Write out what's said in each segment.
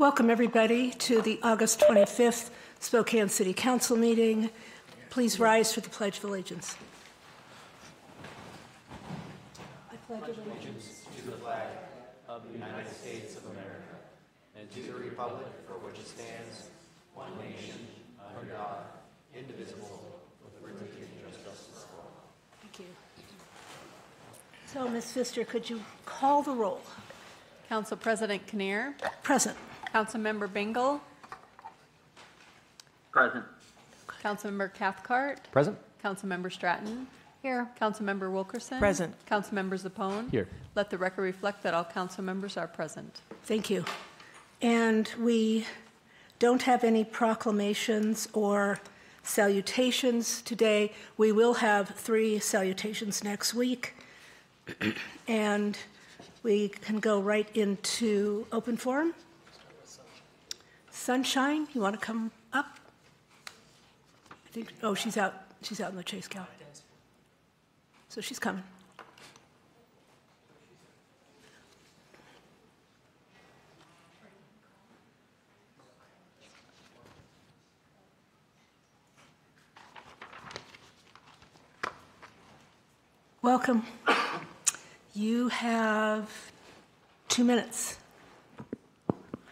Welcome, everybody, to the August 25th Spokane City Council meeting. Please rise for the Pledge of Allegiance. I pledge allegiance to the flag of the United States of America and to the republic for which it stands, one nation, under God, indivisible, with liberty and justice for all. Thank you. So, Ms. Pfister, could you call the roll? Council President Kinnear, Present. Councilmember Bingle, Present. Councilmember Cathcart, Present? Councilmember Stratton. Here. Councilmember Wilkerson. Present. Councilmember Zappone. Here. Let the record reflect that all council members are present. Thank you. And we don't have any proclamations or salutations today. We will have three salutations next week. And we can go right into open forum. Sunshine, you want to come up? I think, oh, she's out, she's out in the Chase Cal. So she's coming. Welcome. You have two minutes.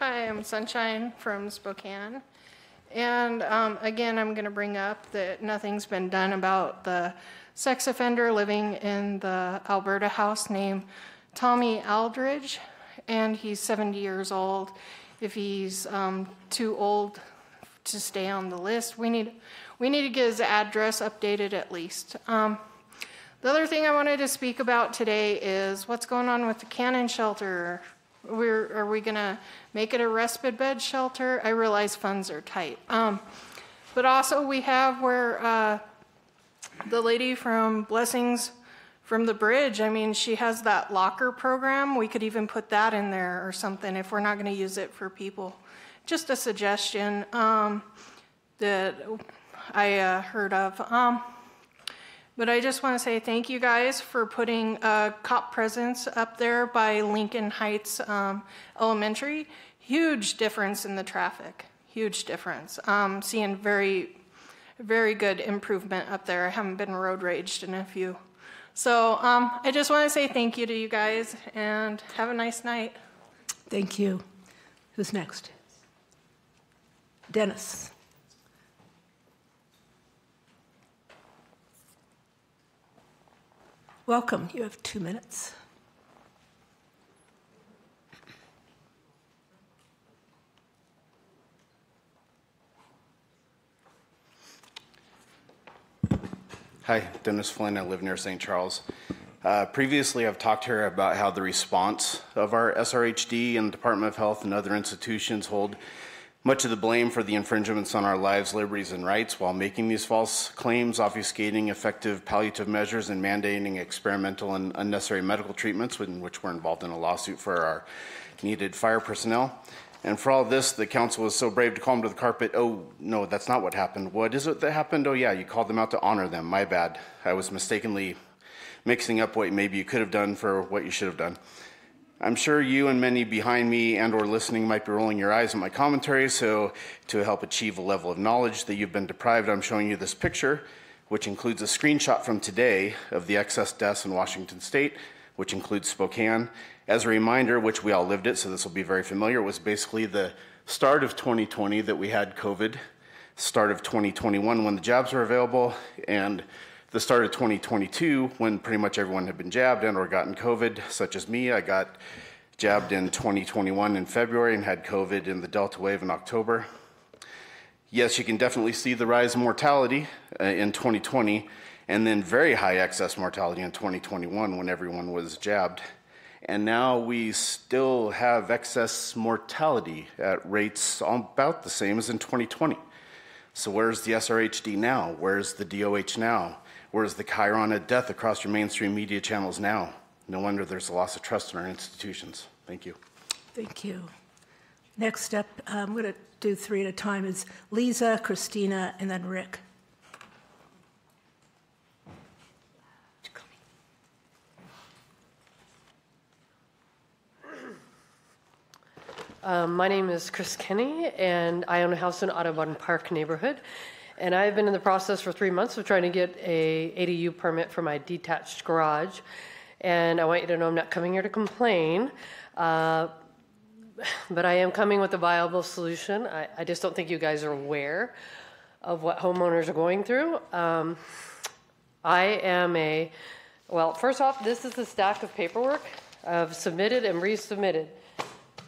Hi, I'm Sunshine from Spokane. And um, again, I'm going to bring up that nothing's been done about the sex offender living in the Alberta house named Tommy Aldridge. And he's 70 years old. If he's um, too old to stay on the list, we need, we need to get his address updated at least. Um, the other thing I wanted to speak about today is what's going on with the Cannon shelter. We're, are we going to make it a respite bed shelter? I realize funds are tight. Um, but also, we have where uh, the lady from Blessings from the Bridge, I mean, she has that locker program. We could even put that in there or something if we're not going to use it for people. Just a suggestion um, that I uh, heard of. Um, but I just want to say thank you guys for putting a cop presence up there by Lincoln Heights um, Elementary. Huge difference in the traffic. Huge difference. Um, seeing very, very good improvement up there. I haven't been road raged in a few. So um, I just want to say thank you to you guys and have a nice night. Thank you. Who's next? Dennis. Welcome. You have two minutes. Hi, Dennis Flynn. I live near St. Charles. Uh, previously, I've talked here about how the response of our SRHD and the Department of Health and other institutions hold much of the blame for the infringements on our lives, liberties, and rights while making these false claims, obfuscating effective palliative measures, and mandating experimental and unnecessary medical treatments, in which we're involved in a lawsuit for our needed fire personnel. And for all this, the council was so brave to call them to the carpet. Oh, no, that's not what happened. What is it that happened? Oh, yeah, you called them out to honor them. My bad. I was mistakenly mixing up what maybe you could have done for what you should have done. I'm sure you and many behind me and or listening might be rolling your eyes at my commentary, so to help achieve a level of knowledge that you've been deprived, I'm showing you this picture, which includes a screenshot from today of the excess deaths in Washington state, which includes Spokane. As a reminder, which we all lived it, so this will be very familiar, was basically the start of 2020 that we had COVID, start of 2021 when the jobs were available, and the start of 2022 when pretty much everyone had been jabbed and or gotten COVID, such as me. I got jabbed in 2021 in February and had COVID in the Delta wave in October. Yes, you can definitely see the rise in mortality uh, in 2020 and then very high excess mortality in 2021 when everyone was jabbed. And now we still have excess mortality at rates about the same as in 2020. So where's the SRHD now? Where's the DOH now? Where's the chyron of death across your mainstream media channels now? No wonder there's a loss of trust in our institutions. Thank you. Thank you. Next up, I'm going to do three at a time, is Lisa, Christina, and then Rick. Um, my name is Chris Kenny, and I own a house in Audubon Park neighborhood. And I've been in the process for three months of trying to get a ADU permit for my detached garage. And I want you to know I'm not coming here to complain, uh, but I am coming with a viable solution. I, I just don't think you guys are aware of what homeowners are going through. Um, I am a, well, first off, this is the stack of paperwork I've submitted and resubmitted.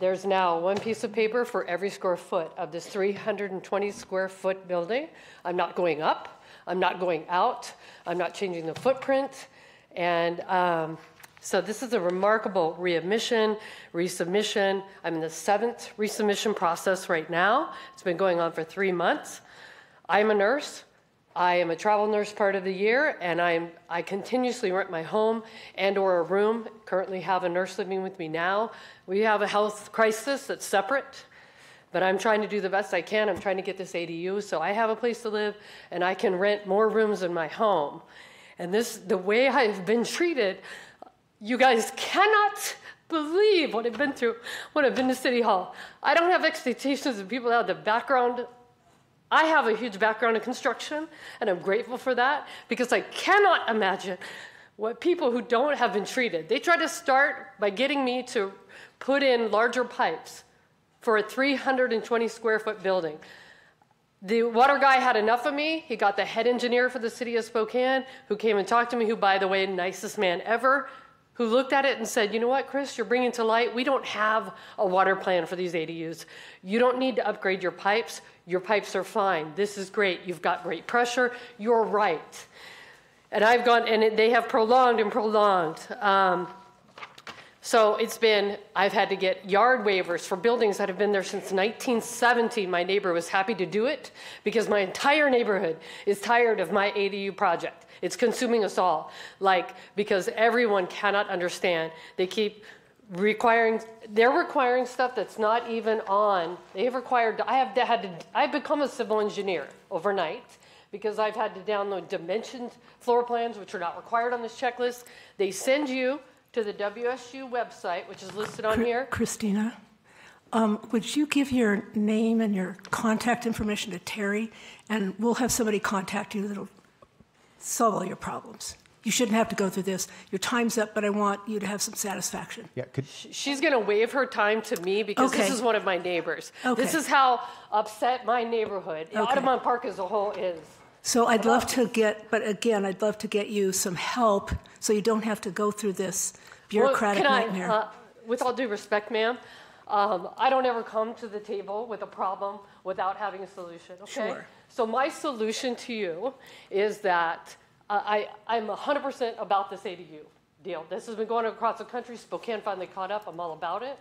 There's now one piece of paper for every square foot of this 320 square foot building. I'm not going up, I'm not going out, I'm not changing the footprint. And um, so this is a remarkable readmission, resubmission. I'm in the seventh resubmission process right now. It's been going on for three months. I'm a nurse. I am a travel nurse part of the year, and I'm I continuously rent my home and or a room. Currently, have a nurse living with me now. We have a health crisis that's separate, but I'm trying to do the best I can. I'm trying to get this ADU so I have a place to live, and I can rent more rooms in my home. And this, the way I've been treated, you guys cannot believe what I've been through when I've been to City Hall. I don't have expectations of people that have the background I have a huge background in construction, and I'm grateful for that because I cannot imagine what people who don't have been treated. They try to start by getting me to put in larger pipes for a 320 square foot building. The water guy had enough of me. He got the head engineer for the city of Spokane, who came and talked to me, who, by the way, nicest man ever, who looked at it and said, You know what, Chris, you're bringing to light, we don't have a water plan for these ADUs. You don't need to upgrade your pipes. Your pipes are fine. This is great. You've got great pressure. You're right. And I've gone, and they have prolonged and prolonged. Um, so it's been, I've had to get yard waivers for buildings that have been there since 1970. My neighbor was happy to do it because my entire neighborhood is tired of my ADU project. It's consuming us all. Like, because everyone cannot understand. They keep requiring, they're requiring stuff that's not even on. They've required, I have had to, I've become a civil engineer overnight because I've had to download dimensioned floor plans, which are not required on this checklist. They send you to the WSU website, which is listed on here. Christina, um, would you give your name and your contact information to Terry, and we'll have somebody contact you that'll solve all your problems. You shouldn't have to go through this. Your time's up, but I want you to have some satisfaction. Yeah, could, She's going to waive her time to me because Okay. this is one of my neighbors. Okay. This is how upset my neighborhood, Okay. Audubon Park as a whole, is. So I'd love to get, but again, I'd love to get you some help so you don't have to go through this bureaucratic well, can nightmare. I, uh, with all due respect, ma'am, um, I don't ever come to the table with a problem without having a solution. Okay. Sure. So my solution to you is that uh, I, I'm 100% about this ADU deal. This has been going across the country. Spokane finally caught up. I'm all about it,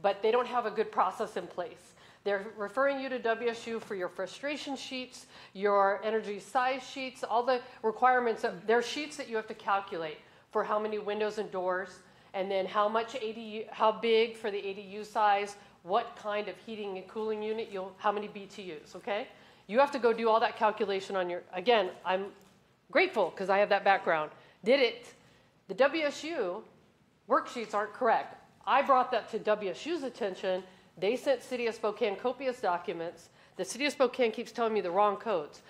but they don't have a good process in place. They're referring you to WSU for your frustration sheets, your energy size sheets, all the requirements. Of, there are sheets that you have to calculate for how many windows and doors, and then how much ADU, how big for the ADU size, what kind of heating and cooling unit you'll, how many BTUs, okay? You have to go do all that calculation on your, again, I'm grateful because I have that background. Did it. The WSU worksheets aren't correct. I brought that to WSU's attention. They sent City of Spokane copious documents. The City of Spokane keeps telling me the wrong codes.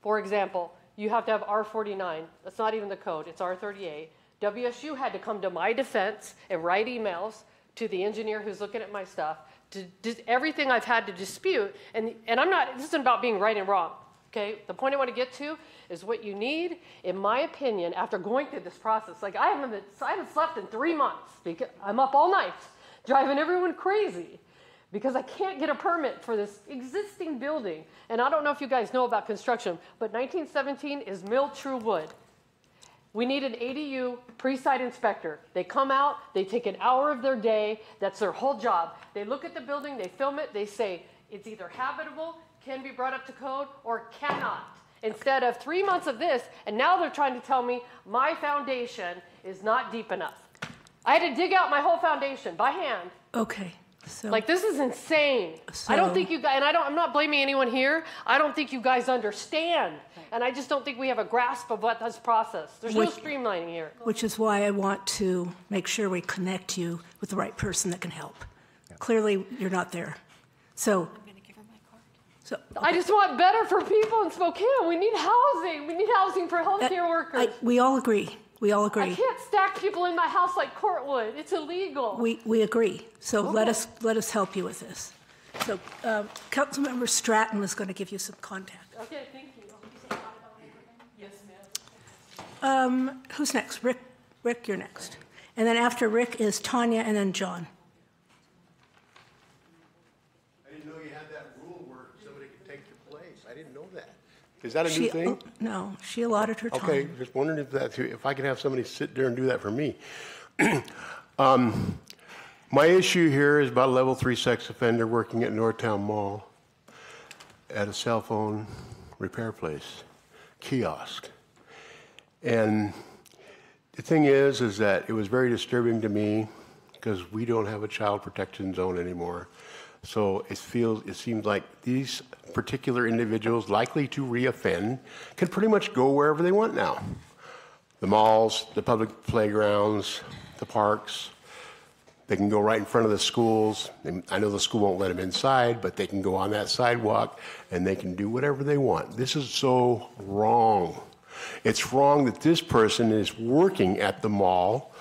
For example, you have to have R49. That's not even the code, it's R38. WSU had to come to my defense and write emails to the engineer who's looking at my stuff to, to everything I've had to dispute. And, and I'm not, this isn't about being right and wrong. Okay, the point I want to get to is what you need, in my opinion, after going through this process. Like I haven't, been, I haven't slept in three months because I'm up all night, driving everyone crazy because I can't get a permit for this existing building. And I don't know if you guys know about construction, but 1917 is milled true wood. We need an ADU pre-site inspector. They come out, they take an hour of their day, that's their whole job. They look at the building, they film it, they say it's either habitable, can be brought up to code, or cannot. Instead of three months of this, and now they're trying to tell me my foundation is not deep enough. I had to dig out my whole foundation by hand Okay, so. like this is insane. I don't think you guys, and I don't. I'm not blaming anyone here. I don't think you guys understand, and I just don't think we have a grasp of what this process. There's no streamlining here. Which is why I want to make sure we connect you with the right person that can help. Clearly, you're not there. So. So, I just want better for people in Spokane. We need housing. We need housing for healthcare workers. I, we all agree. We all agree. I can't stack people in my house like Courtwood. It's illegal. We, we agree. So let us, let us help you with this. So uh, Councilmember Stratton is going to give you some contact. Okay, thank you. Yes, ma'am. Um, Who's next? Rick, Rick, you're next. And then after Rick is Tanya and then John. I didn't know you had that rule where somebody could take your place. I didn't know that. Is that a She- new thing? No, she allotted her time. Okay, just wondering if that, if I could have somebody sit there and do that for me. Um, My issue here is about a level three sex offender working at Northtown Mall at a cell phone repair place, kiosk. And the thing is, is that it was very disturbing to me because we don't have a child protection zone anymore. So it feels, it seems like these particular individuals likely to reoffend can pretty much go wherever they want now. The malls, the public playgrounds, the parks. They can go right in front of the schools. I know the school won't let them inside, but they can go on that sidewalk and they can do whatever they want. This is so wrong. It's wrong that this person is working at the mall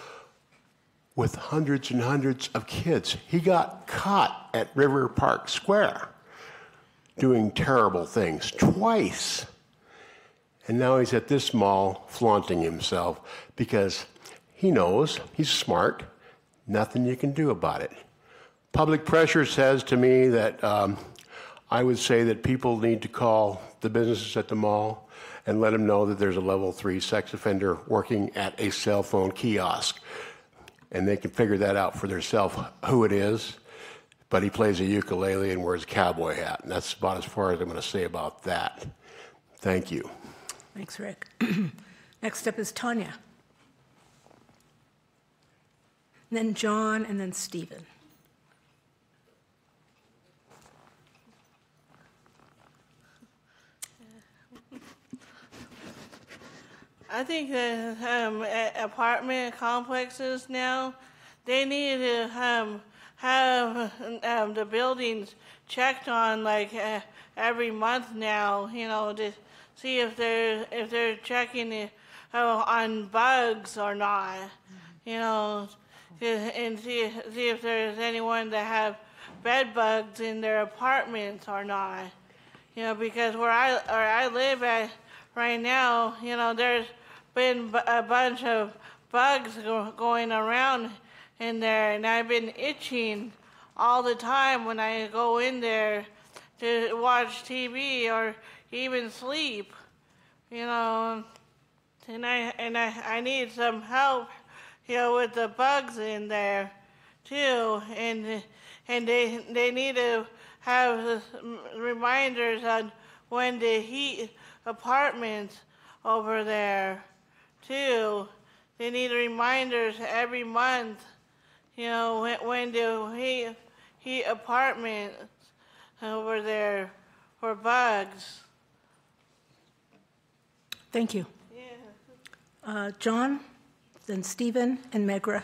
with hundreds and hundreds of kids. He got caught at River Park Square doing terrible things twice. And now he's at this mall flaunting himself because he knows he's smart, nothing you can do about it. Public pressure says to me that um, I would say that people need to call the businesses at the mall and let them know that there's a level three sex offender working at a cell phone kiosk. And they can figure that out for themselves who it is. But he plays a ukulele and wears a cowboy hat. And that's about as far as I'm going to say about that. Thank you. Thanks, Rick. Next up is Tanya. And then John and then Stephen. I think that um, apartment complexes now, they need to um, have um, the buildings checked on like uh, every month now. You know to see if they're if they're checking it, uh, on bugs or not. You know, and see see if there's anyone that have bed bugs in their apartments or not. You know, because where I where I live at right now, you know, there's been a bunch of bugs go, going around in there, and I've been itching all the time when I go in there to watch TV or even sleep. You know, and I and I, I need some help, you know, with the bugs in there too, and and they they need to have reminders on when to heat apartments over there too. They need reminders every month, you know, when, when to heat heat apartments over there for bugs. Thank you. Uh, John, then Stephen and Megra.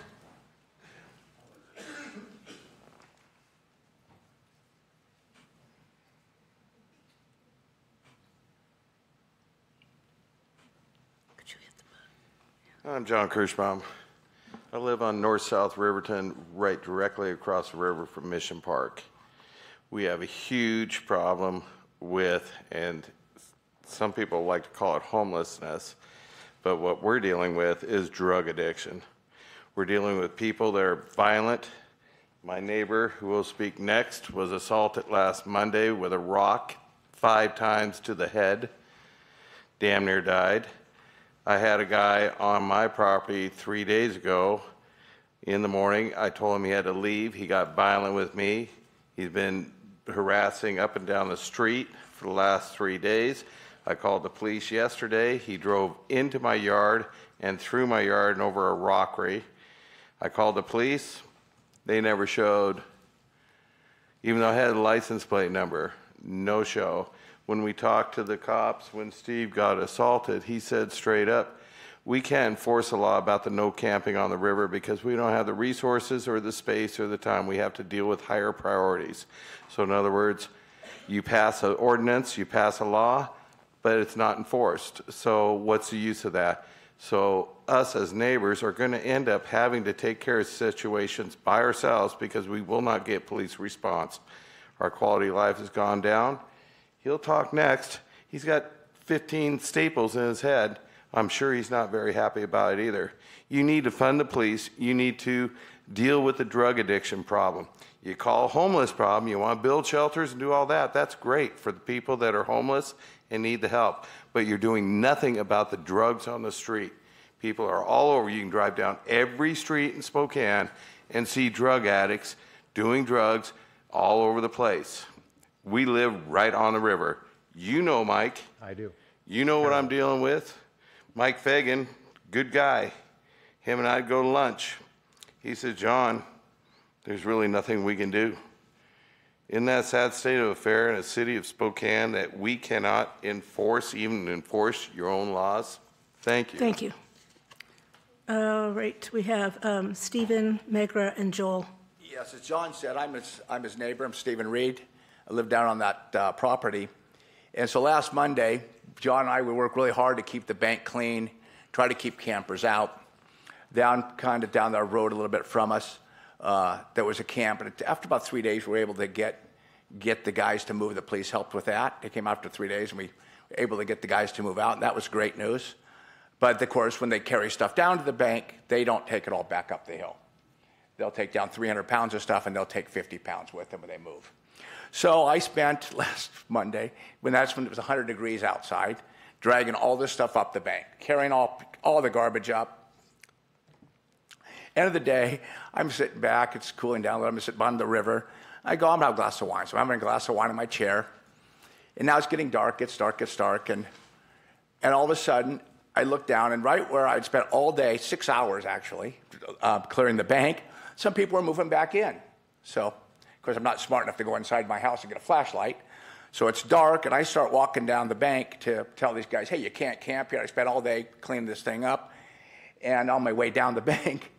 Could you hit the button? I'm John Kirschbaum. I live on north-south Riverton, right directly across the river from Mission Park. We have a huge problem with, and some people like to call it homelessness, but what we're dealing with is drug addiction. We're dealing with people that are violent. My neighbor, who will speak next, was assaulted last Monday with a rock five times to the head, damn near died. I had a guy on my property three days ago in the morning. I told him he had to leave. He got violent with me. He's been harassing up and down the street for the last three days. I called the police yesterday. He drove into my yard and through my yard and over a rockery. I called the police. They never showed, even though I had a license plate number, no show. When we talked to the cops, when Steve got assaulted, he said straight up, we can't enforce a law about the no camping on the river because we don't have the resources or the space or the time. We have to deal with higher priorities. So in other words, you pass an ordinance, you pass a law, but it's not enforced. So what's the use of that? So us as neighbors are going to end up having to take care of situations by ourselves because we will not get police response. Our quality of life has gone down. He'll talk next. He's got 15 staples in his head. I'm sure he's not very happy about it either. You need to fund the police. You need to deal with the drug addiction problem. You call homeless problem, you want to build shelters and do all that. That's great for the people that are homeless and need the help. But you're doing nothing about the drugs on the street. People are all over. You can drive down every street in Spokane and see drug addicts doing drugs all over the place. We live right on the river. You know Mike. I do. You know what I'm dealing with. Mike Fagan, good guy. Him and I'd go to lunch. He said, John, there's really nothing we can do. In that sad state of affair in a city of Spokane that we cannot enforce, even enforce your own laws? Thank you. Thank you. All right, we have um, Stephen, Megra, and Joel. Yes, as John said, I'm his, I'm his neighbor. I'm Stephen Reed. I live down on that uh, property. And so last Monday, John and I, we worked really hard to keep the bank clean, try to keep campers out. Down, kind of down the road a little bit from us, uh, there was a camp. And after about three days, we were able to get, get the guys to move. The police helped with that. They came after three days, and we were able to get the guys to move out. And that was great news. But of course, when they carry stuff down to the bank, they don't take it all back up the hill. They'll take down 300 pounds of stuff and they'll take 50 pounds with them when they move. So I spent last Monday, when that's when it was 100 degrees outside, dragging all this stuff up the bank, carrying all, all the garbage up. End of the day, I'm sitting back, it's cooling down I'm sitting by the river. I go, I'm gonna have a glass of wine. So I'm having a glass of wine in my chair. And now it's getting dark, it's dark, it's dark, and, and all of a sudden, I look down, and right where I'd spent all day, six hours actually, uh, clearing the bank, some people were moving back in. So, of course, I'm not smart enough to go inside my house and get a flashlight. So it's dark, and I start walking down the bank to tell these guys, hey, you can't camp here. I spent all day cleaning this thing up. And on my way down the bank,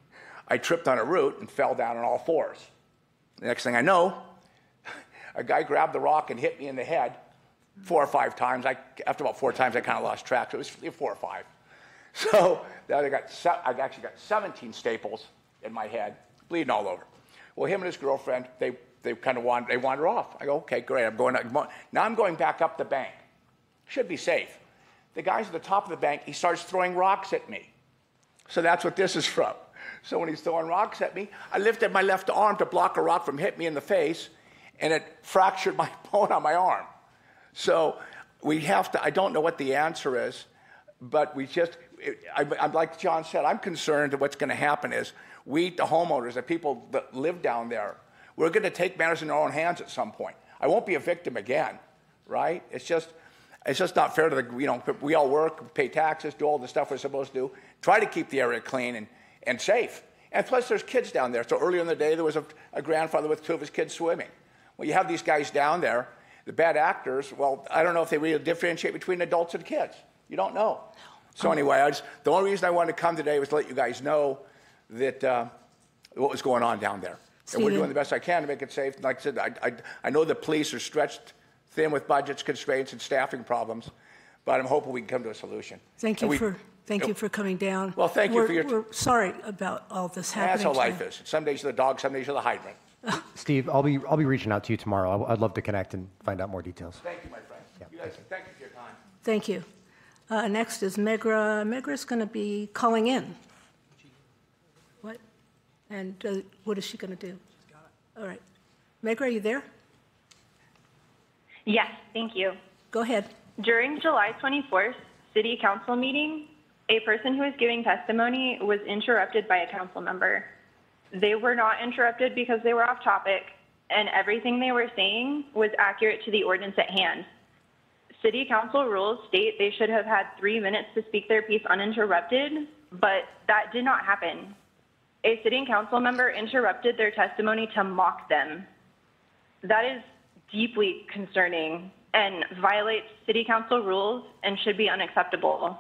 I tripped on a root and fell down on all fours. The next thing I know, a guy grabbed the rock and hit me in the head four or five times. I, after about four times, I kind of lost track. So it was four or five. So I got, I actually got 17 staples in my head, bleeding all over. Well, him and his girlfriend, they, they kind of wander, they wander off. I go, okay, great. I'm going, now I'm going back up the bank. Should be safe. The guy's at the top of the bank. He starts throwing rocks at me. So that's what this is from. So when he's throwing rocks at me, I lifted my left arm to block a rock from hitting me in the face, and it fractured my bone on my arm. So we have to, I don't know what the answer is, but we just, I, I, like John said, I'm concerned that what's going to happen is we, the homeowners, the people that live down there, we're going to take matters in our own hands at some point. I won't be a victim again, right? It's just, it's just not fair to the, you know, we all work, pay taxes, do all the stuff we're supposed to do, try to keep the area clean and, and safe. And plus, there's kids down there. So earlier in the day, there was a, a grandfather with two of his kids swimming. Well, you have these guys down there, the bad actors, well, I don't know if they really differentiate between adults and kids. You don't know. So anyway, I just, the only reason I wanted to come today was to let you guys know that uh, what was going on down there. And we're doing the best I can to make it safe. Like I said, I, I, I know the police are stretched thin with budgets, constraints, and staffing problems, but I'm hoping we can come to a solution. Thank you we- for, thank you for coming down. Well, thank you We're- for your- We're sorry about all this happening. That's how life is. Some days you're the dog, some days you're the hydrant. Steve, I'll be, I'll be reaching out to you tomorrow. I- I'd love to connect and find out more details. Thank you, my friend. You guys, thank you for your time. Thank you. Uh, Next is Megra. Megra's going to be calling in. What? And uh, what is she going to do? All right. Megra, are you there? Yes, thank you. Go ahead. During July 24th city council meeting, a person who was giving testimony was interrupted by a council member. They were not interrupted because they were off topic, and everything they were saying was accurate to the ordinance at hand. City council rules state they should have had three minutes to speak their piece uninterrupted, but that did not happen. A sitting council member interrupted their testimony to mock them. That is deeply concerning and violates city council rules and should be unacceptable.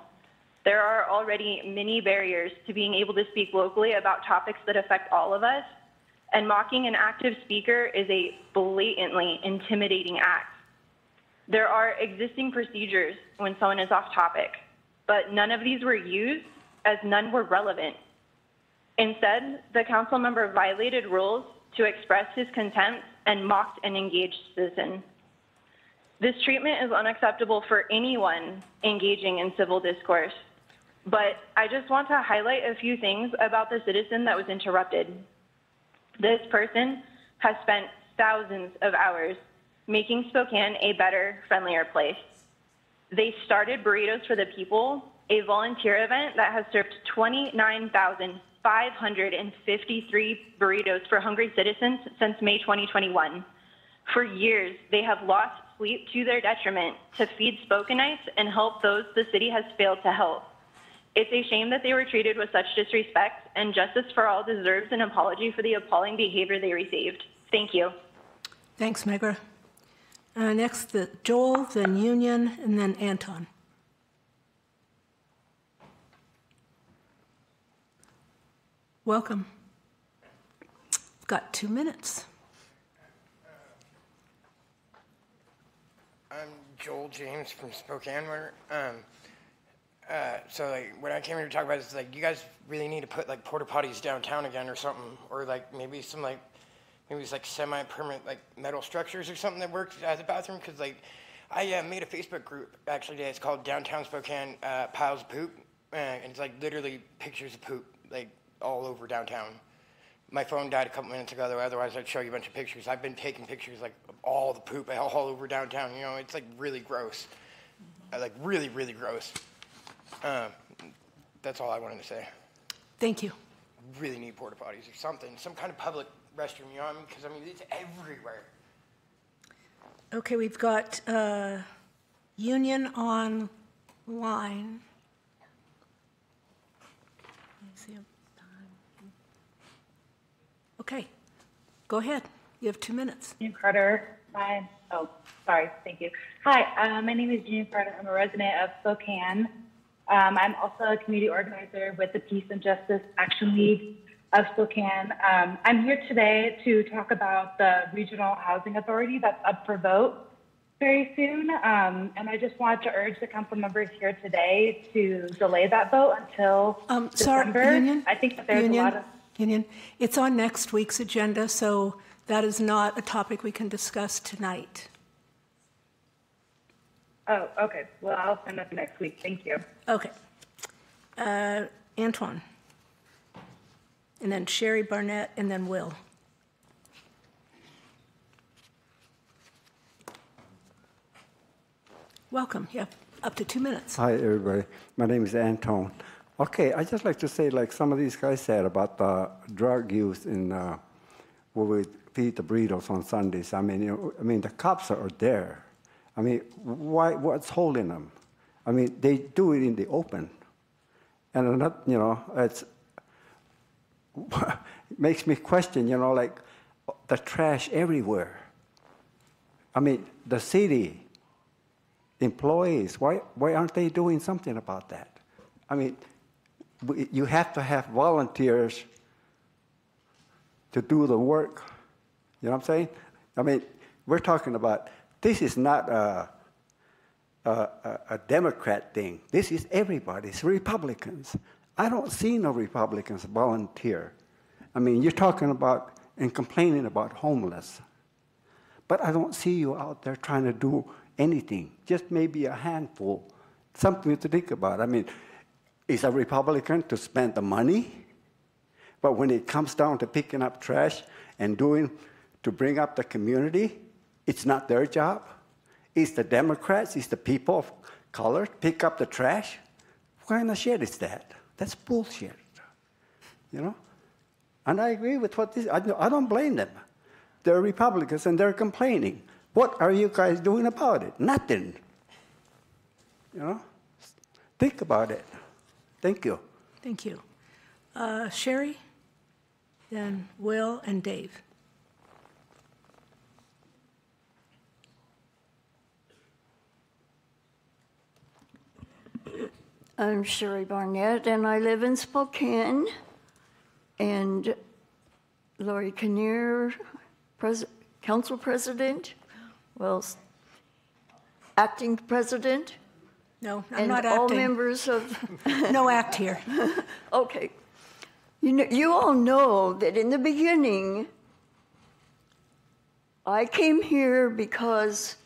There are already many barriers to being able to speak locally about topics that affect all of us, and mocking an active speaker is a blatantly intimidating act. There are existing procedures when someone is off topic, but none of these were used as none were relevant. Instead, the council member violated rules to express his contempt and mocked an engaged citizen. This treatment is unacceptable for anyone engaging in civil discourse. But I just want to highlight a few things about the citizen that was interrupted. This person has spent thousands of hours making Spokane a better, friendlier place. They started Burritos for the People, a volunteer event that has served 29,553 burritos for hungry citizens since May 2021. For years, they have lost sleep to their detriment to feed Spokanites and help those the city has failed to help. It's a shame that they were treated with such disrespect, and Justice for All deserves an apology for the appalling behavior they received. Thank you. Thanks, Megra. Uh, next, the Joel, then Union, and then Anton. Welcome. I've Got two minutes. I'm Joel James from Spokane. Um, uh, so like what I came here to talk about is like you guys really need to put like porta potties downtown again or something, or like maybe some like maybe it's like semi-permanent like metal structures or something that works as a bathroom. Because like I uh, made a Facebook group actually today. It's called Downtown Spokane uh, Piles of Poop, uh, and it's like literally pictures of poop like all over downtown. My phone died a couple minutes ago, though. Otherwise, I'd show you a bunch of pictures. I've been taking pictures like of all the poop all, over downtown. You know, it's like really gross, uh, like really, really gross. Um, that's all I wanted to say. Thank you. Really need porta potties or something, some kind of public restroom. You know what I mean? Because I mean, it's everywhere. Okay, we've got uh, Union online. Let me see. Okay, go ahead. You have two minutes. Jean Carter. Hi. Oh, sorry. Thank you. Hi, uh, my name is Jean Carter. I'm a resident of Spokane. Um, I'm also a community organizer with the Peace and Justice Action League of Spokane. Um, I'm here today to talk about the Regional Housing Authority that's up for vote very soon. Um, and I just wanted to urge the council members here today to delay that vote until Um, sorry, December. Union? I think that there's Union, a lot of Union, it's on next week's agenda, so that is not a topic we can discuss tonight. Oh, okay. Well, I'll send it next week. Thank you. Okay. Uh, Antoine. And then Sherry Barnett, and then Will. Welcome. You have up to two minutes. Hi, everybody. My name is Anton. Okay, I just like to say, like some of these guys said about the drug use in uh, where we feed the burritos on Sundays. I mean, you know, I mean, the cops are there. I mean, why? What's holding them? I mean, they do it in the open, and not, you know, it's it makes me question. You know, like the trash everywhere. I mean, the city employees. Why? Why aren't they doing something about that? I mean, you have to have volunteers to do the work. You know what I'm saying? I mean, we're talking about this is not a, a, a- Democrat thing. This is everybody. It's Republicans. I don't see no Republicans volunteer. I mean, you're talking about and complaining about homeless, but I don't see you out there trying to do anything. Just maybe a handful, something to think about. I mean, is a Republican to spend the money? But when it comes down to picking up trash and doing to bring up the community, it's not their job. It's the Democrats, it's the people of color pick up the trash. What kind of shit is that? That's bullshit. You know? And I agree with what this, I don't- I don't blame them. They're Republicans and they're complaining. What are you guys doing about it? Nothing. You know? Think about it. Thank you. Thank you. Uh, Sherry, then Will, and Dave. I'm Sherry Barnett, and I live in Spokane. And Lori Kinnear, pres- council president, well, acting president. No, I'm and not all acting. members of. No act here. okay. You know, you all know that in the beginning, I came here because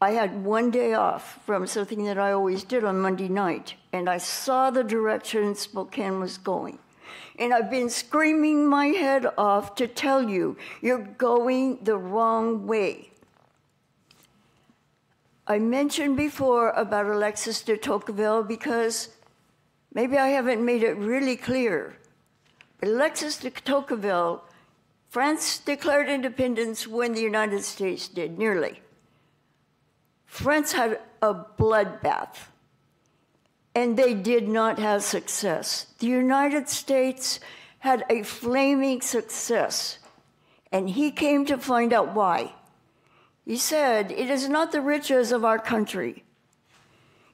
I had one day off from something that I always did on Monday night, and I saw the direction Spokane was going. And I've been screaming my head off to tell you, you're going the wrong way. I mentioned before about Alexis de Tocqueville because maybe I haven't made it really clear. But Alexis de Tocqueville, France declared independence when the United States did, nearly. France had a bloodbath, and they did not have success. The United States had a flaming success, and he came to find out why. He said, It is not the riches of our country,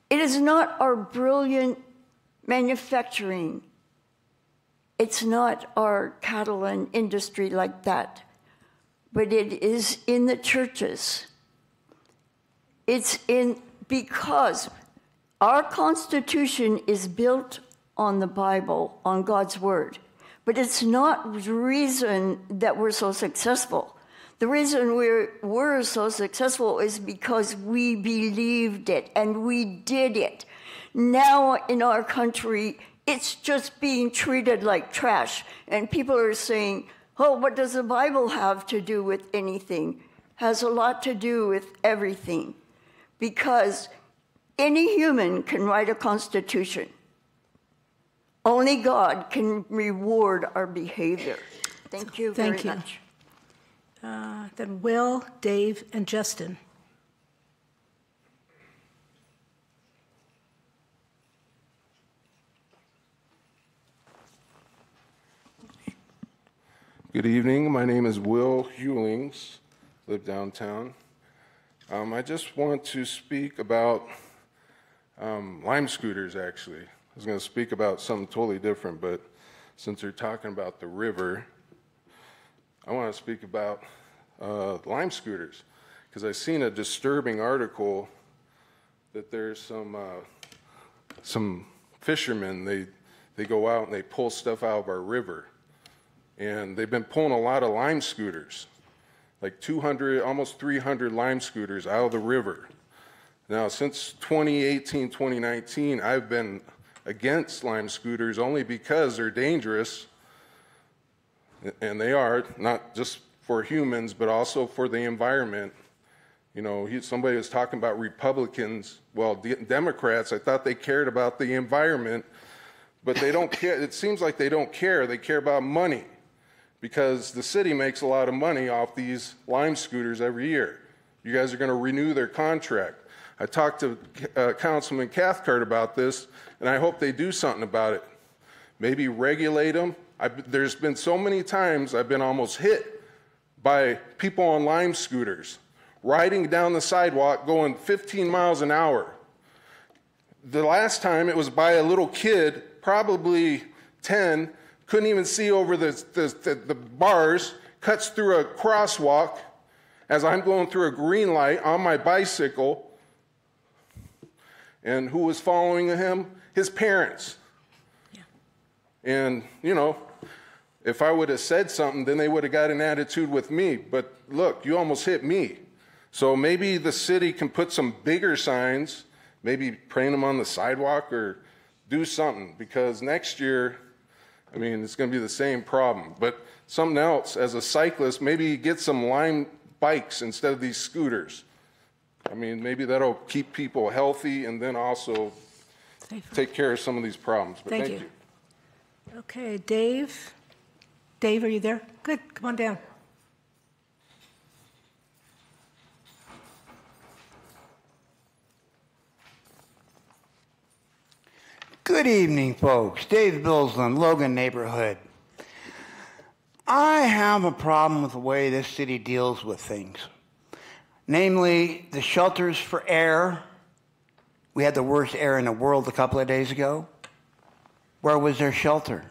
it is not our brilliant manufacturing, it's not our cattle and industry like that, but it is in the churches. It's in because our Constitution is built on the Bible, on God's Word. But it's not reason that we're so successful. The reason we're, we're so successful is because we believed it and we did it. Now in our country, it's just being treated like trash. And people are saying, oh, what does the Bible have to do with anything? Has a lot to do with everything. Because any human can write a constitution. Only God can reward our behavior. Thank you very Thank you. much. Uh, Then Will, Dave, and Justin. Good evening. My name is Will Hewlings, live downtown. Um, I just want to speak about um, Lime scooters, actually. I was going to speak about something totally different, but since they're talking about the river, I want to speak about uh, Lime scooters because I've seen a disturbing article that there's some uh, some fishermen they they go out and they pull stuff out of our river, and they've been pulling a lot of lime scooters, like 200, almost 300 lime scooters out of the river. Now, since 2018, 2019, I've been against lime scooters only because they're dangerous, and they are, not just for humans, but also for the environment. You know, he, somebody was talking about Republicans. Well, de- Democrats, I thought they cared about the environment, but they don't care. It seems like they don't care. They care about money because the city makes a lot of money off these lime scooters every year. You guys are going to renew their contract. I talked to uh, Councilman Cathcart about this, and I hope they do something about it. Maybe regulate them. I've, there's been so many times I've been almost hit by people on lime scooters riding down the sidewalk going 15 miles an hour. The last time it was by a little kid, probably 10, couldn't even see over the, the, the, the bars, cuts through a crosswalk as I'm going through a green light on my bicycle. And who was following him? His parents. And, you know, if I would have said something, then they would have got an attitude with me. But look, you almost hit me. So maybe the city can put some bigger signs, maybe print them on the sidewalk or do something because next year, I mean, it's going to be the same problem. But something else, as a cyclist, maybe get some lime bikes instead of these scooters. I mean, maybe that'll keep people healthy and then also take care of some of these problems. But Thank thank, you. you. Okay, Dave. Dave, are you there? Good, come on down. Good evening, folks. Dave Billsland, Logan neighborhood. I have a problem with the way this city deals with things, namely the shelters for air, we had the worst air in the world a couple of days ago? Where was their shelter?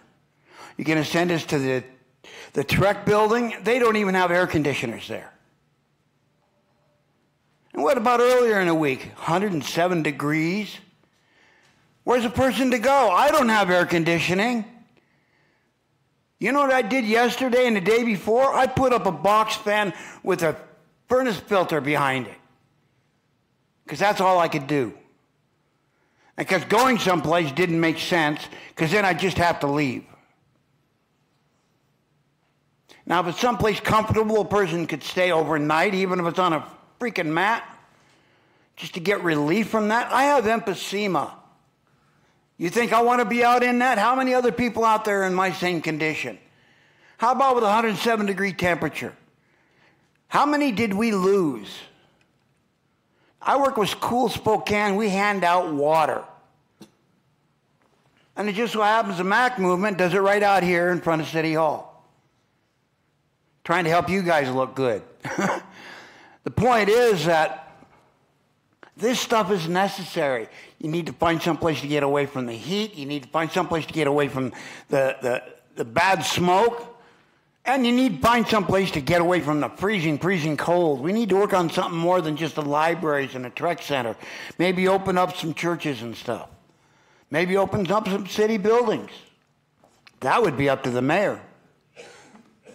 You're going to send us to the, the TRAC building? They don't even have air conditioners there. And what about earlier in the week? 107 degrees? Where's a person to go? I don't have air conditioning. You know what I did yesterday and the day before? I put up a box fan with a furnace filter behind it. Because that's all I could do. Because going someplace didn't make sense, because then I'd just have to leave. Now, if it's someplace comfortable, a person could stay overnight, even if it's on a freaking mat, just to get relief from that. I have emphysema. You think I want to be out in that? How many other people out there in my same condition? How about with 107 degree temperature? How many did we lose? I work with Cool Spokane. We hand out water. And it just so happens the MAC movement does it right out here in front of City Hall. Trying to help you guys look good. the point is that this stuff is necessary. You need to find someplace to get away from the heat. You need to find someplace to get away from the, the, the bad smoke. And you need to find someplace to get away from the freezing, freezing cold. We need to work on something more than just the libraries and a TRAC Center. Maybe open up some churches and stuff. Maybe open up some city buildings. That would be up to the mayor.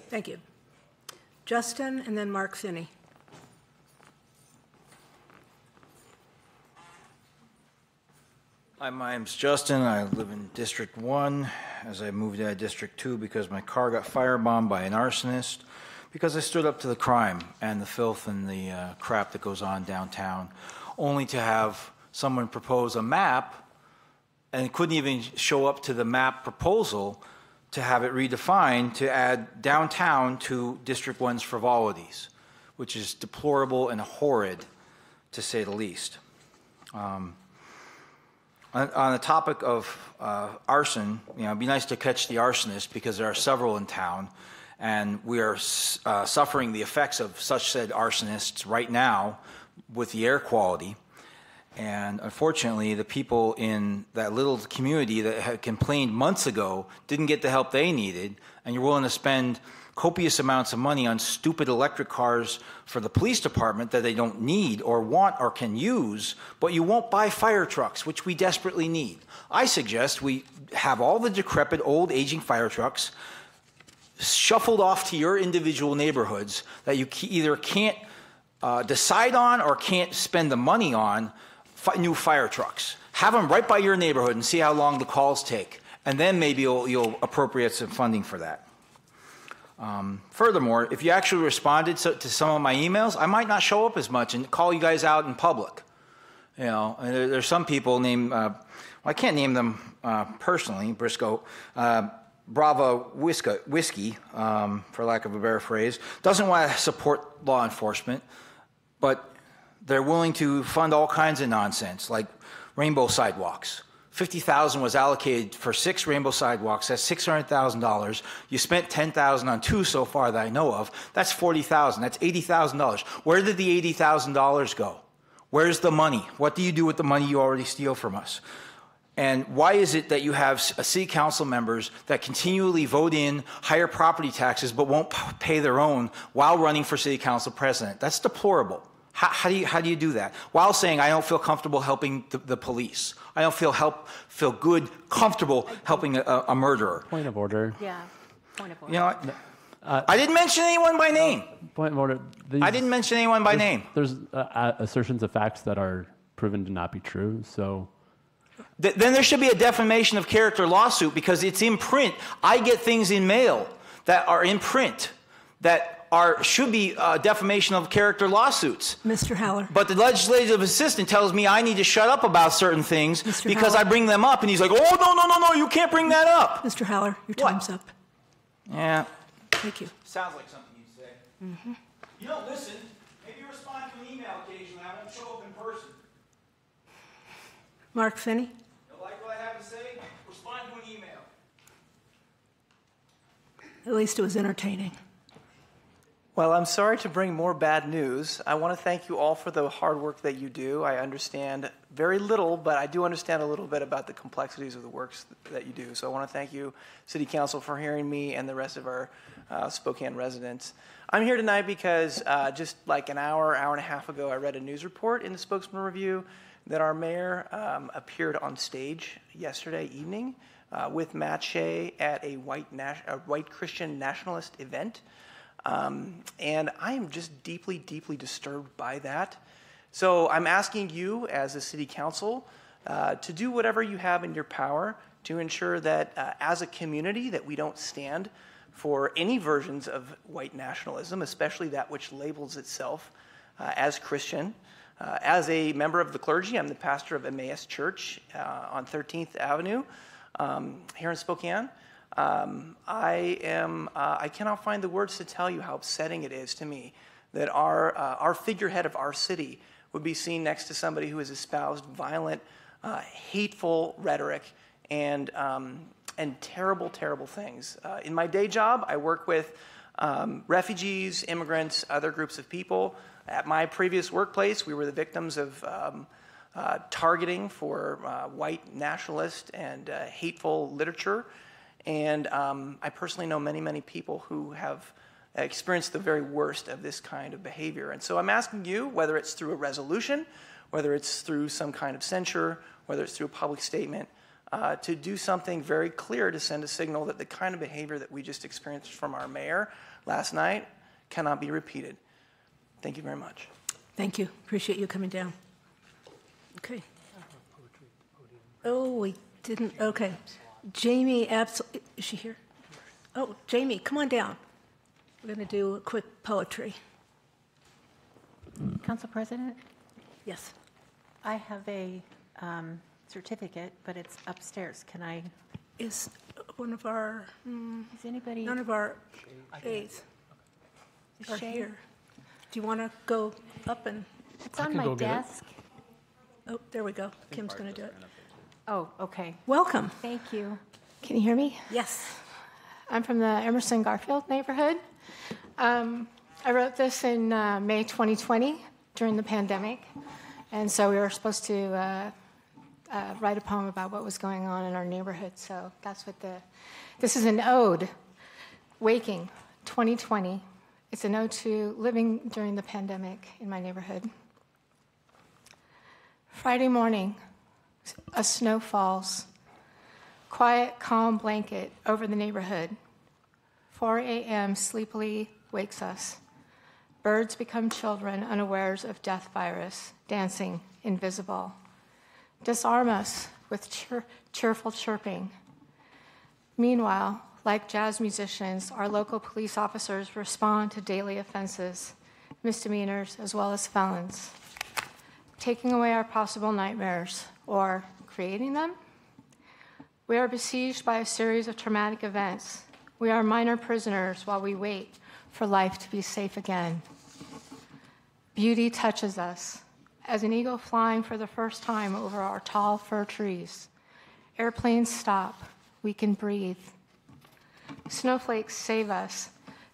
Thank you. Justin and then Mark Finney. Hi, my name's Justin. I live in District 1 as I moved out of District 2 because my car got firebombed by an arsonist because I stood up to the crime and the filth and the uh, crap that goes on downtown, only to have someone propose a map and couldn't even show up to the map proposal to have it redefined to add downtown to District 1's frivolities, which is deplorable and horrid, to say the least. Um, on, on the topic of uh, arson, you know, it'd be nice to catch the arsonist because there are several in town, and we are uh, suffering the effects of such said arsonists right now with the air quality. And unfortunately, the people in that little community that had complained months ago didn't get the help they needed, and you're willing to spend copious amounts of money on stupid electric cars for the police department that they don't need or want or can use, but you won't buy fire trucks, which we desperately need. I suggest we have all the decrepit, old, aging fire trucks shuffled off to your individual neighborhoods that you either can't uh, decide on or can't spend the money on new fire trucks. Have them right by your neighborhood and see how long the calls take. And then maybe you'll, you'll appropriate some funding for that. Um, furthermore, if you actually responded to, to, some of my emails, I might not show up as much and call you guys out in public. You know, there, there's some people named, uh, well, I can't name them uh, personally, Briscoe, uh, Bravo Whiskey, whiskey um, for lack of a better phrase, doesn't want to support law enforcement, but they're willing to fund all kinds of nonsense, like rainbow sidewalks 50,000 was allocated for six rainbow sidewalks. That's $600,000. You spent 10,000 on two so far that I know of. That's 40,000. That's $80,000. Where did the $80,000 go? Where's the money? What do you do with the money you already steal from us? And why is it that you have uh, city council members that continually vote in higher property taxes but won't pay their own while running for city council president? That's deplorable. How, how, do you, how do you do that? While saying, I don't feel comfortable helping the, the police. I don't feel, help, feel good, comfortable helping a, a murderer. Point of order. Yeah, point of order. You know what? Uh, I didn't mention anyone by name. Point of order. These, I didn't mention anyone by there's, name. There's uh, assertions of facts that are proven to not be true, so. Th- then there should be a defamation of character lawsuit because it's in print. I get things in mail that are in print that are should be uh, defamation of character lawsuits. Mr. Haller. But the legislative assistant tells me I need to shut up about certain things Mr. because Haller. I bring them up, and he's like, "Oh no, no, no, no! You can't bring that up." Mr. Haller, your time's What? up. Yeah. Thank you. Sounds like something you'd say. Mm-hmm. You don't listen. Maybe you respond to an email occasionally. I won't show up in person. Mark Finney. You like what I have to say? Respond to an email. At least it was entertaining. Well, I'm sorry to bring more bad news. I want to thank you all for the hard work that you do. I understand very little, but I do understand a little bit about the complexities of the works that you do. So I want to thank you, City Council, for hearing me and the rest of our uh, Spokane residents. I'm here tonight because uh, just like an hour, hour and a half ago, I read a news report in the Spokesman Review that our mayor um, appeared on stage yesterday evening uh, with Matt Shea at a white, a white Christian nationalist event. Um, and I am just deeply, deeply disturbed by that. So I'm asking you, as a city council, uh, to do whatever you have in your power to ensure that, uh, as a community, that we don't stand for any versions of white nationalism, especially that which labels itself uh, as Christian. Uh, as a member of the clergy, I'm the pastor of Emmaus Church uh, on 13th Avenue um, here in Spokane. Um, I am, uh, I cannot find the words to tell you how upsetting it is to me that our, uh, our figurehead of our city would be seen next to somebody who has espoused violent, uh, hateful rhetoric and, um, and terrible, terrible things. Uh, in my day job, I work with um, refugees, immigrants, other groups of people. At my previous workplace, we were the victims of um, uh, targeting for uh, white nationalist and hateful literature. And um, I personally know many, many people who have experienced the very worst of this kind of behavior. And so I'm asking you, whether it's through a resolution, whether it's through some kind of censure, whether it's through a public statement, uh, to do something very clear to send a signal that the kind of behavior that we just experienced from our mayor last night cannot be repeated. Thank you very much. Thank you. Appreciate you coming down. Okay. Oh, we didn't, okay. Jamie, abso- is she here? Oh, Jamie, come on down. We're going to do a quick poetry. Council President, Yes. I have a um, certificate, but it's upstairs. Can I? Is one of our, mm, Is anybody? none of our aides Is are Shay- here. Do you want to go up and? It's on my desk. Oh, there we go. Kim's going to do it. Oh, okay. Welcome. Thank you. Can you hear me? Yes. I'm from the Emerson Garfield neighborhood. Um, I wrote this in uh, May 2020 during the pandemic. And so we were supposed to uh, uh, write a poem about what was going on in our neighborhood. So that's what the, this is an ode, Waking 2020. It's an ode to living during the pandemic in my neighborhood. Friday morning, a snow falls. Quiet, calm blanket over the neighborhood. 4 a.m. sleepily wakes us. Birds become children unawares of death virus, dancing, invisible. Disarm us with cheer- cheerful chirping. Meanwhile, like jazz musicians, our local police officers respond to daily offenses, misdemeanors, as well as felons, taking away our possible nightmares or creating them. We are besieged by a series of traumatic events. We are minor prisoners while we wait for life to be safe again. Beauty touches us as an eagle flying for the first time over our tall fir trees. Airplanes stop. We can breathe. Snowflakes save us,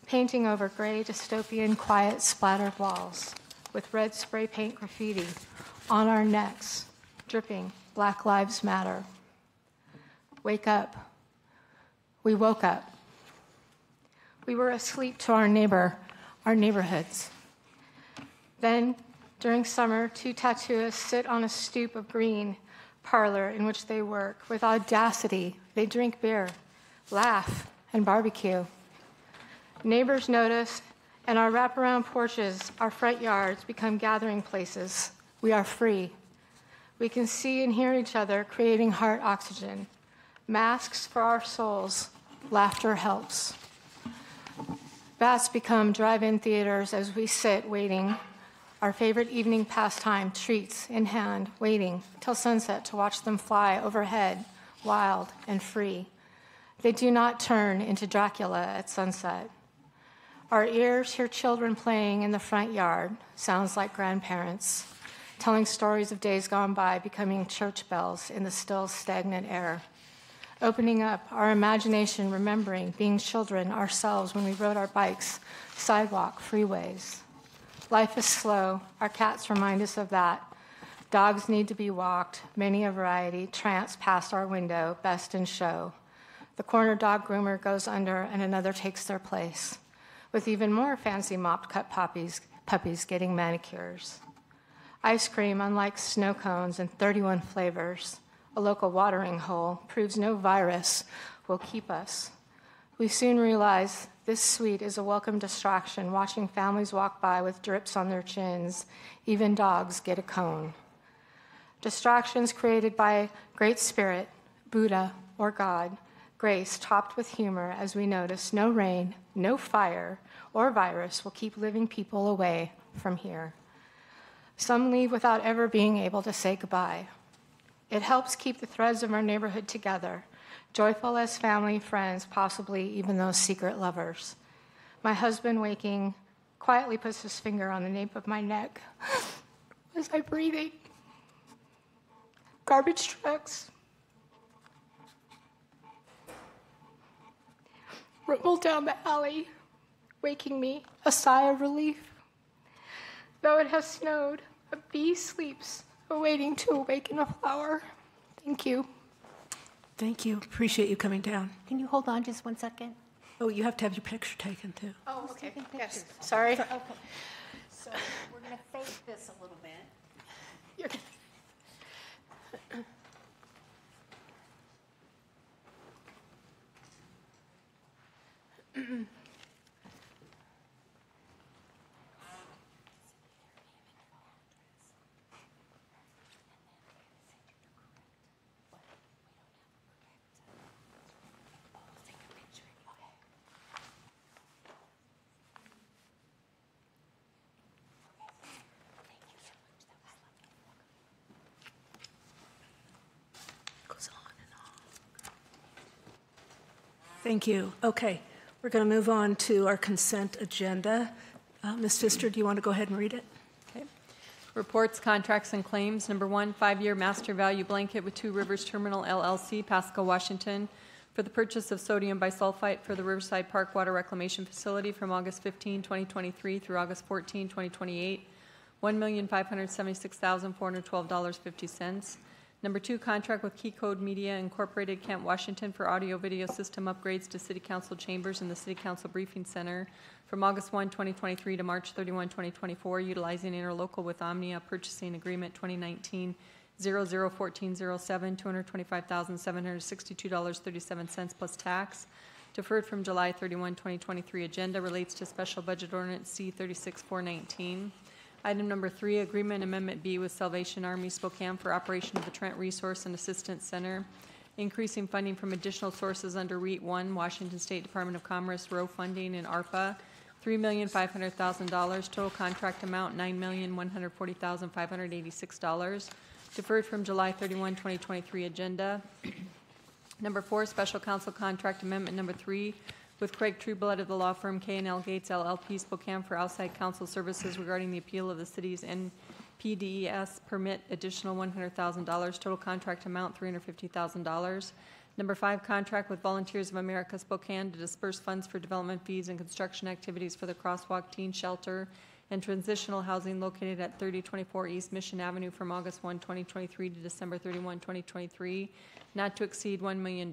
painting over gray dystopian quiet splattered walls with red spray paint graffiti on our necks, dripping Black Lives Matter. Wake up. We woke up. We were asleep to our neighbor, our neighborhoods. Then, during summer, two tattooists sit on a stoop of green parlor in which they work. With audacity, they drink beer, laugh, and barbecue. Neighbors notice, and our wraparound porches, our front yards become gathering places. We are free. We can see and hear each other, creating heart oxygen. Masks for our souls. Laughter helps. Bats become drive in theaters as we sit waiting, our favorite evening pastime, treats in hand, waiting till sunset to watch them fly overhead, wild and free. They do not turn into Dracula at sunset. Our ears hear children playing in the front yard, sounds like grandparents, telling stories of days gone by, becoming church bells in the still stagnant air. opening up our imagination, remembering being children ourselves when we rode our bikes, sidewalk, freeways. Life is slow. Our cats remind us of that. Dogs need to be walked, many a variety, trance past our window, best in show. The corner dog groomer goes under and another takes their place, with even more fancy mopped cut puppies, puppies getting manicures. Ice cream, unlike snow cones in 31 flavors, a local watering hole, proves no virus will keep us. We soon realize this sweet is a welcome distraction, watching families walk by with drips on their chins. Even dogs get a cone. Distractions created by Great Spirit, Buddha, or God, grace topped with humor as we notice no rain, no fire, or virus will keep living people away from here. Some leave without ever being able to say goodbye. It helps keep the threads of our neighborhood together, joyful as family, friends, possibly even those secret lovers. My husband, waking, quietly puts his finger on the nape of my neck. as I breathing? Garbage trucks. Rumble down the alley, waking me, a sigh of relief. Though it has snowed, a bee sleeps, awaiting to awaken a flower. Thank you. Thank you. Appreciate you coming down. Can you hold on just one second? Oh, you have to have your picture taken too. Oh, okay. Yes. Sorry. Okay. So we're going to fake this a little bit. You're Goes Thank you. Okay, we're going to move on to our consent agenda. Uh, Ms. Pfister, do you want to go ahead and read it? Okay. Reports, contracts, and claims. Number one, five-year master value blanket with Two Rivers Terminal LLC, Pasco, Washington, for the purchase of sodium bisulfite for the Riverside Park Water Reclamation Facility from August 15, 2023 through August 14, 2028, $1,576,412.50. Number two, contract with Key Code Media Incorporated, Kent, Washington, for audio-video system upgrades to City Council chambers and the City Council Briefing Center from August 1, 2023 to March 31, 2024, utilizing interlocal with Omnia Purchasing Agreement 2019 001407, $225,762.37 plus tax. Deferred from July 31, 2023 agenda relates to Special Budget Ordinance C 36419. Item number three, Agreement Amendment B with Salvation Army Spokane for operation of the Trent Resource and Assistance Center, increasing funding from additional sources under REIT 1, Washington State Department of Commerce, row funding, and ARPA, $3,500,000. Total contract amount, $9,140,586. Deferred from July 31, 2023 agenda. Number four, Special Counsel Contract Amendment Number three with Craig Trueblood of the law firm K and L Gates LLP Spokane for outside counsel services regarding the appeal of the city's NPDES permit additional $100,000. Total contract amount $350,000. Number five, contract with Volunteers of America Spokane to disperse funds for development fees and construction activities for the Crosswalk Teen Shelter and transitional housing located at 3024 East Mission Avenue from August 1, 2023 to December 31, 2023, not to exceed $1 million.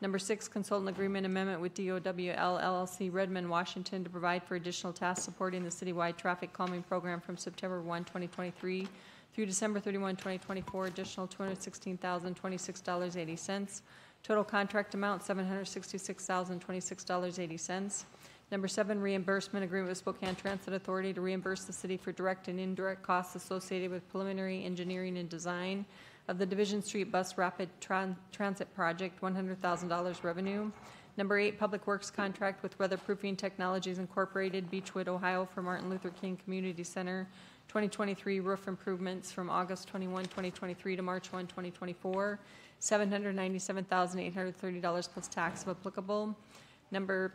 Number six, consultant agreement amendment with DOWL LLC Redmond, Washington to provide for additional tasks supporting the citywide traffic calming program from September 1, 2023 through December 31, 2024, additional $216,026.80. Total contract amount, $766,026.80. Number seven, reimbursement agreement with Spokane Transit Authority to reimburse the city for direct and indirect costs associated with preliminary engineering and design of the Division Street Bus Rapid Tran- Transit Project, $100,000 revenue. Number eight, Public Works contract with Weatherproofing Technologies Incorporated, Beachwood, Ohio, for Martin Luther King Community Center, 2023 roof improvements from August 21, 2023 to March 1, 2024, $797,830 plus tax if applicable. Number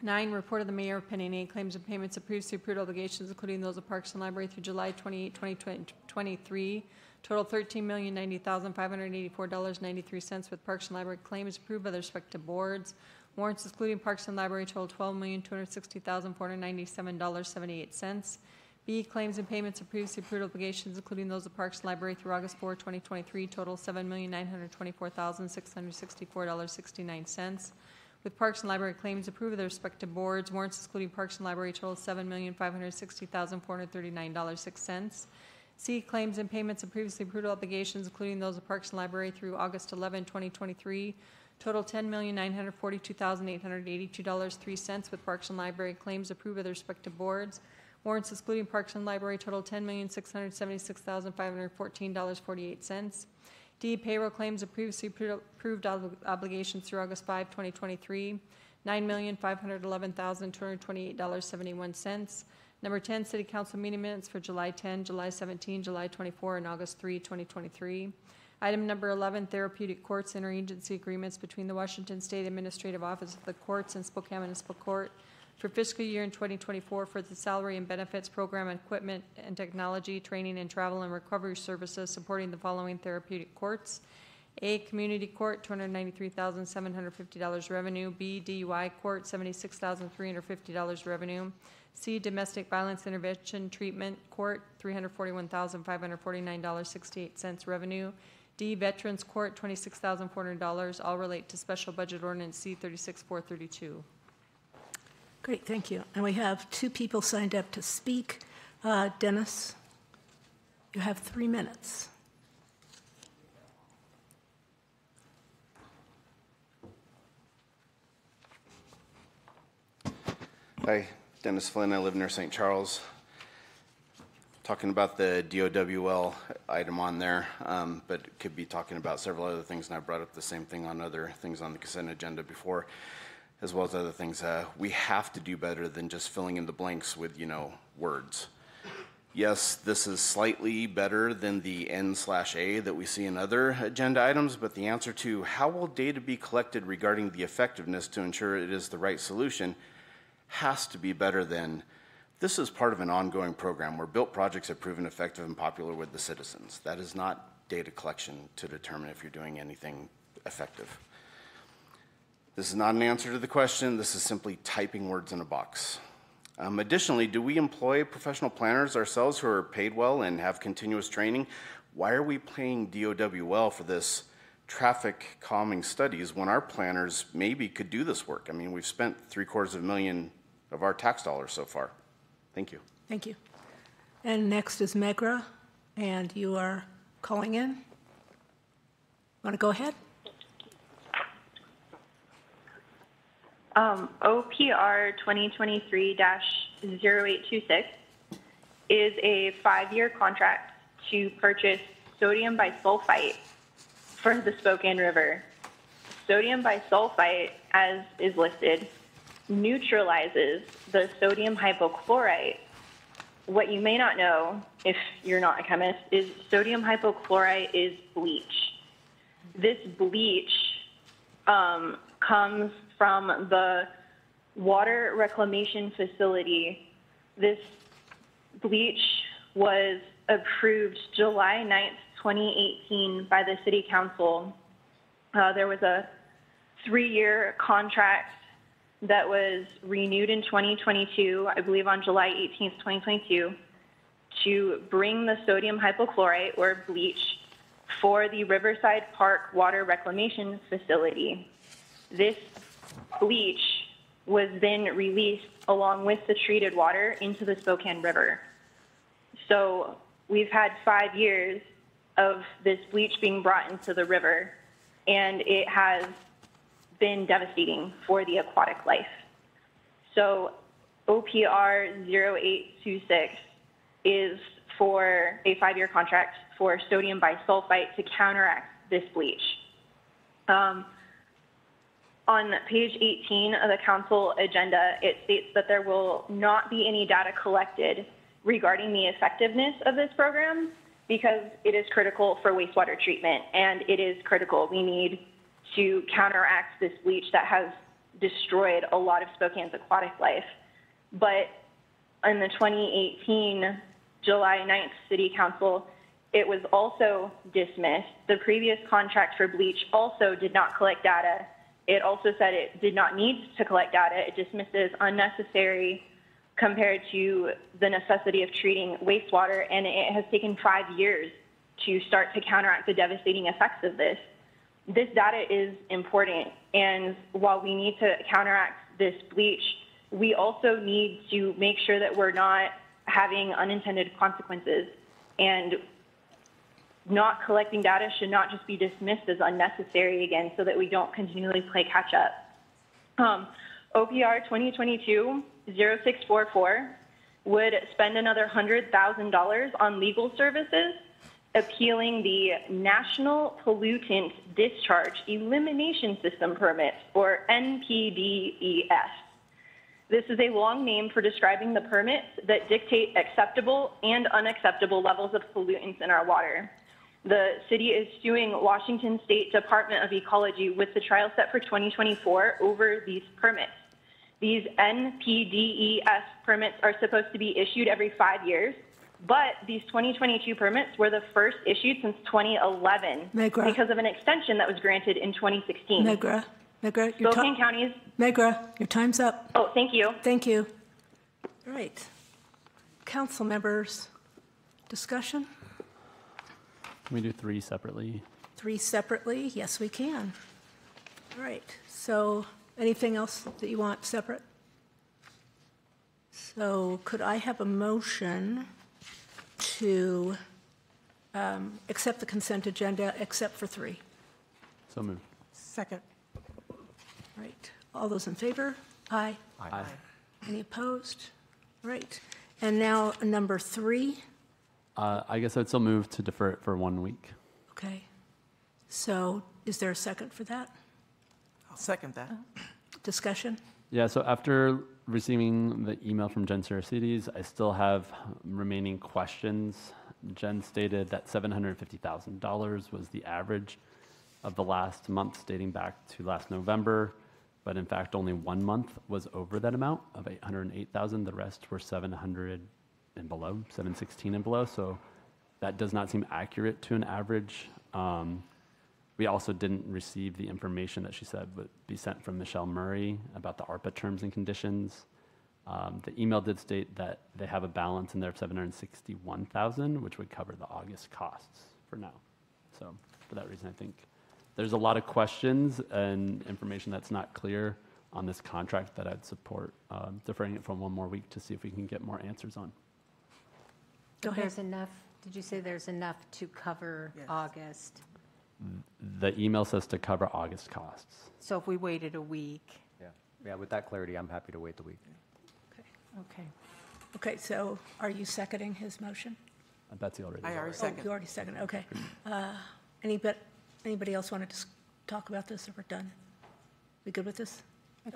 Nine, report of the mayor of pending any claims and payments of previously approved obligations, including those of Parks and Library through July 28, 2023 total $13,090,584.93 with Parks and Library claims approved by the respective boards. Warrants excluding Parks and Library total $12,260,497.78. B, claims and payments of previously approved obligations, including those of Parks and Library through August 4, 2023, total $7,924,664.69. With Parks and Library claims approved of the respective boards, warrants excluding Parks and Library total $7,560,439.06. C, claims and payments of previously approved obligations, including those of Parks and Library through August 11, 2023, total $10,942,882.03 with Parks and Library claims approved of the respective boards. Warrants excluding Parks and Library total $10,676,514.48. D, payroll claims of previously approved obligations through August 5, 2023, $9,511,228.71. Number 10, City Council meeting minutes for July 10, July 17, July 24, and August 3, 2023. Item number 11, therapeutic courts interagency agreements between the Washington State Administrative Office of the Courts and Spokane Municipal Court for fiscal year in 2024 for the salary and benefits program, equipment and technology, training and travel and recovery services supporting the following therapeutic courts. A, Community Court, $293,750 revenue. B, DUI Court, $76,350 revenue. C, Domestic Violence Intervention Treatment Court, $341,549.68 revenue. D, Veterans Court, $26,400, all relate to Special Budget Ordinance C 36432. Great, thank you. And we have two people signed up to speak. Uh, Dennis, you have three minutes. Hi, Dennis Flynn. I live near St. Charles. Talking about the DOWL item on there, um, but could be talking about several other things, and I brought up the same thing on other things on the consent agenda before, as well as other things. Uh, we have to do better than just filling in the blanks with, you know, words. Yes, this is slightly better than the N slash A that we see in other agenda items, but the answer to how will data be collected regarding the effectiveness to ensure it is the right solution has to be better than this is part of an ongoing program where built projects have proven effective and popular with the citizens. That is not data collection to determine if you're doing anything effective. This is not an answer to the question. This is simply typing words in a box. Um, additionally, do we employ professional planners ourselves who are paid well and have continuous training? Why are we paying DOWL for this traffic calming studies when our planners maybe could do this work? I mean, we've spent three quarters of a million of our tax dollars so far. Thank you. Thank you. And next is Megra, and you are calling in. Want to go ahead? Um, OPR 2023-0826 is a five-year contract to purchase sodium bisulfite for the Spokane River. Sodium bisulfite, as is listed, neutralizes the sodium hypochlorite. What you may not know, if you're not a chemist, is sodium hypochlorite is bleach. This bleach um, comes from the water reclamation facility. This bleach was approved July 9th, 2018 by the City Council. Uh, there was a three-year contract that was renewed in 2022, I believe on July 18th, 2022, to bring the sodium hypochlorite or bleach for the Riverside Park Water Reclamation Facility. This bleach was then released along with the treated water into the Spokane River. So we've had five years of this bleach being brought into the river, and it has been devastating for the aquatic life. So OPR 0826 is for a five-year contract for sodium bisulfite to counteract this bleach. Um, on page 18 of the council agenda, it states that there will not be any data collected regarding the effectiveness of this program because it is critical for wastewater treatment and it is critical. We need to counteract this bleach that has destroyed a lot of Spokane's aquatic life. But in the 2018 July 9th City Council It was also dismissed. The previous contract for bleach also did not collect data. It also said it did not need to collect data. It dismisses unnecessary compared to the necessity of treating wastewater, and it has taken five years to start to counteract the devastating effects of this. This data is important, and while we need to counteract this bleach, we also need to make sure that we're not having unintended consequences. And not collecting data should not just be dismissed as unnecessary again so that we don't continually play catch up. Um, OPR 2022 0644 would spend another $100,000 on legal services appealing the National Pollutant Discharge Elimination System Permit, or NPDES. This is a long name for describing the permits that dictate acceptable and unacceptable levels of pollutants in our water. The city is suing Washington State Department of Ecology with the trial set for 2024 over these permits. These NPDES permits are supposed to be issued every five years, but these 2022 permits were the first issued since 2011 Megra. because of an extension that was granted in 2016. Megra, Megra, your Spokane ti- counties. Megra, your time's up. Oh, thank you. Thank you. All right. Council members, discussion? Can we do three separately? Three separately? Yes, we can. All right. So anything else that you want separate? So could I have a motion to um, accept the consent agenda except for three? So moved. Second. Right. All those in favor? Aye. Aye. Any opposed? Right. And now number three. Uh, I guess I'd still move to defer it for one week. Okay. So is there a second for that? I'll second that. Discussion? Yeah, so after receiving the email from Jen Cerecedes, I still have remaining questions. Jen stated that $750,000 was the average of the last months dating back to last November, but in fact, only one month was over that amount of 808,000. The rest were 700 and below, 716 and below. So that does not seem accurate to an average. Um, we also didn't receive the information that she said would be sent from Michelle Murray about the ARPA terms and conditions. Um, the email did state that they have a balance in there of 761,000, which would cover the August costs for now. So for that reason, I think there's a lot of questions and information that's not clear on this contract that I'd support um, deferring it for one more week to see if we can get more answers on. Go ahead. There's enough, did you say there's enough to cover August? The email says to cover August costs. So if we waited a week, Yeah, yeah, with that clarity, I'm happy to wait the week. okay. Okay, Okay, so are you seconding his motion? Uh, Betsy already. I already Oh, second. you already seconded, okay. Uh, Anybody, anybody else want to just talk about this, or we're done? We good with this?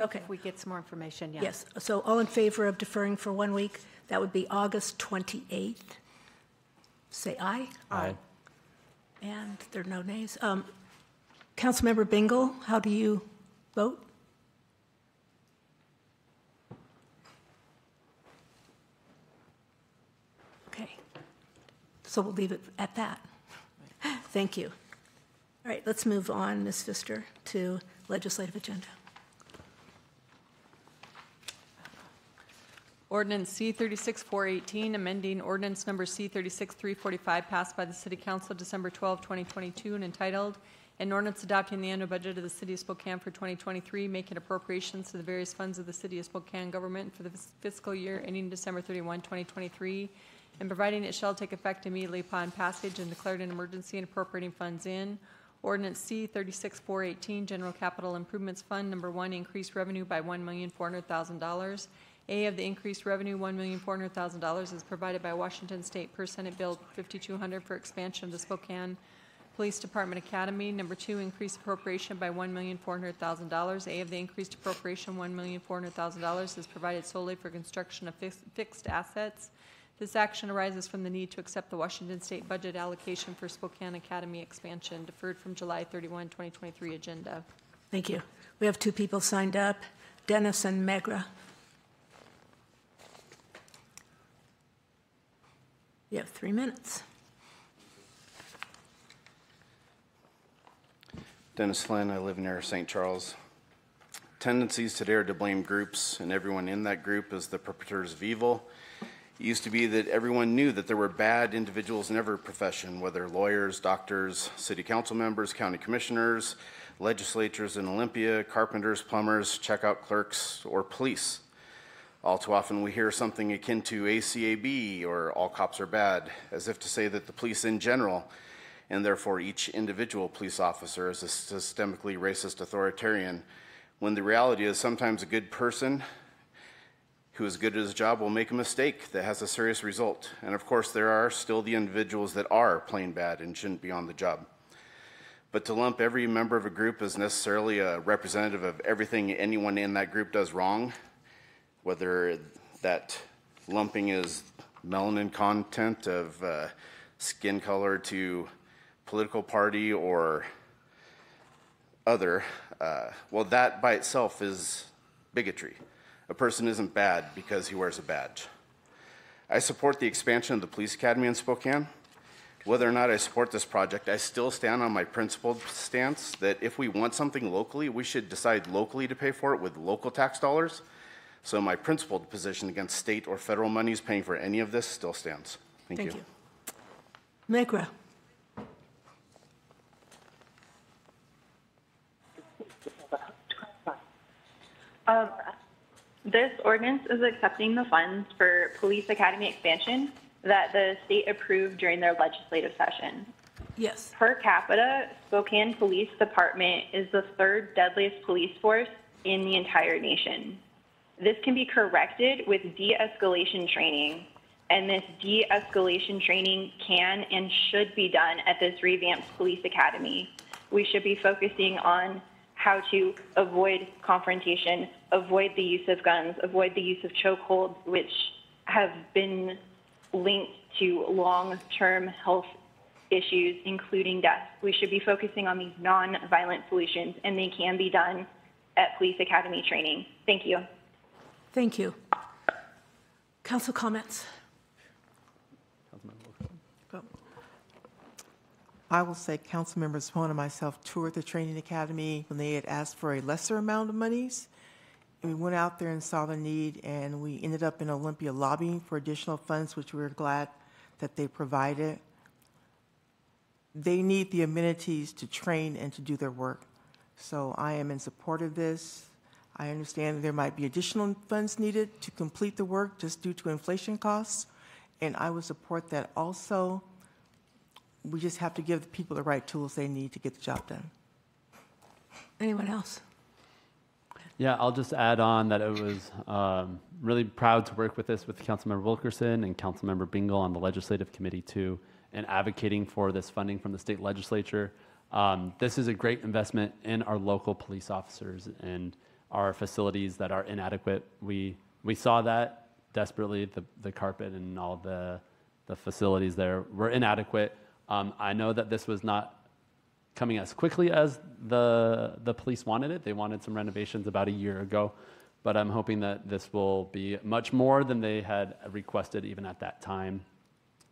Okay. If we get some more information, yeah. Yes, so all in favor of deferring for one week? That would be August 28th. Say aye. Aye. And there are no nays. Um, Councilmember Bingle, how do you vote? Okay, so we'll leave it at that. Thank you. All right, let's move on, Ms. Pfister, to legislative agenda. Ordinance C thirty-six four eighteen, amending ordinance number C thirty-six three forty-five passed by the City Council December 12, 2022, and entitled, an ordinance adopting the annual budget of the City of Spokane for twenty twenty-three, making appropriations to the various funds of the City of Spokane government for the fiscal year ending December 31, 2023, and providing it shall take effect immediately upon passage and declared an emergency and appropriating funds in. Ordinance C thirty-six four eighteen, General Capital Improvements Fund, number one, increased revenue by one million four hundred thousand dollars. A of the increased revenue, one million four hundred thousand dollars, is provided by Washington State per Senate Bill fifty-two hundred for expansion of the Spokane Police Department Academy. Number two, increased appropriation by one million four hundred thousand dollars. A of the increased appropriation, one million four hundred thousand dollars, is provided solely for construction of fix- fixed assets. This action arises from the need to accept the Washington State budget allocation for Spokane Academy expansion, deferred from July 31, 2023 agenda. Thank you. We have two people signed up, Dennis and Megra. You have three minutes. Dennis Flynn, I live near St. Charles. Tendencies today are to blame groups, and everyone in that group as the perpetrators of evil. It used to be that everyone knew that there were bad individuals in every profession, whether lawyers, doctors, city council members, county commissioners, legislators in Olympia, carpenters, plumbers, checkout clerks, or police. All too often, we hear something akin to ACAB or all cops are bad, as if to say that the police in general, and therefore each individual police officer, is a systemically racist authoritarian, when the reality is sometimes a good person who is good at his job will make a mistake that has a serious result. And of course, there are still the individuals that are plain bad and shouldn't be on the job. But to lump every member of a group as necessarily a representative of everything anyone in that group does wrong, whether that lumping is melanin content of uh, skin color to political party or other, uh, well, that by itself is bigotry. A person isn't bad because he wears a badge. I support the expansion of the police academy in Spokane. Whether or not I support this project, I still stand on my principled stance that if we want something locally, we should decide locally to pay for it with local tax dollars. So my principled position against state or federal monies paying for any of this still stands. Thank, Thank you. you. Megra. Um, This ordinance is accepting the funds for police academy expansion that the state approved during their legislative session. Yes. Per capita, Spokane Police Department is the third deadliest police force in the entire nation. This can be corrected with de-escalation training, and this de-escalation training can and should be done at this revamped police academy. We should be focusing on how to avoid confrontation, avoid the use of guns, avoid the use of chokeholds, which have been linked to long-term health issues, including death. We should be focusing on these non-violent solutions, and they can be done at police academy training. Thank you. Thank you. Council comments? I will say Councilmember Swan and myself toured the training academy when they had asked for a lesser amount of monies. And we went out there and saw the need, and we ended up in Olympia lobbying for additional funds, which we were glad that they provided. They need the amenities to train and to do their work. So I am in support of this. I understand there might be additional funds needed to complete the work just due to inflation costs, and I would support that also. We just have to give the people the right tools they need to get the job done. Anyone else? Yeah, I'll just add on that it was um, really proud to work with this with Councilmember Wilkerson and Councilmember Bingle on the legislative committee too, and advocating for this funding from the state legislature. Um, this is a great investment in our local police officers and our facilities that are inadequate. We we saw that desperately. The the carpet and all the the facilities there were inadequate. Um, I know that this was not coming as quickly as the the police wanted it. They wanted some renovations about a year ago, but I'm hoping that this will be much more than they had requested even at that time.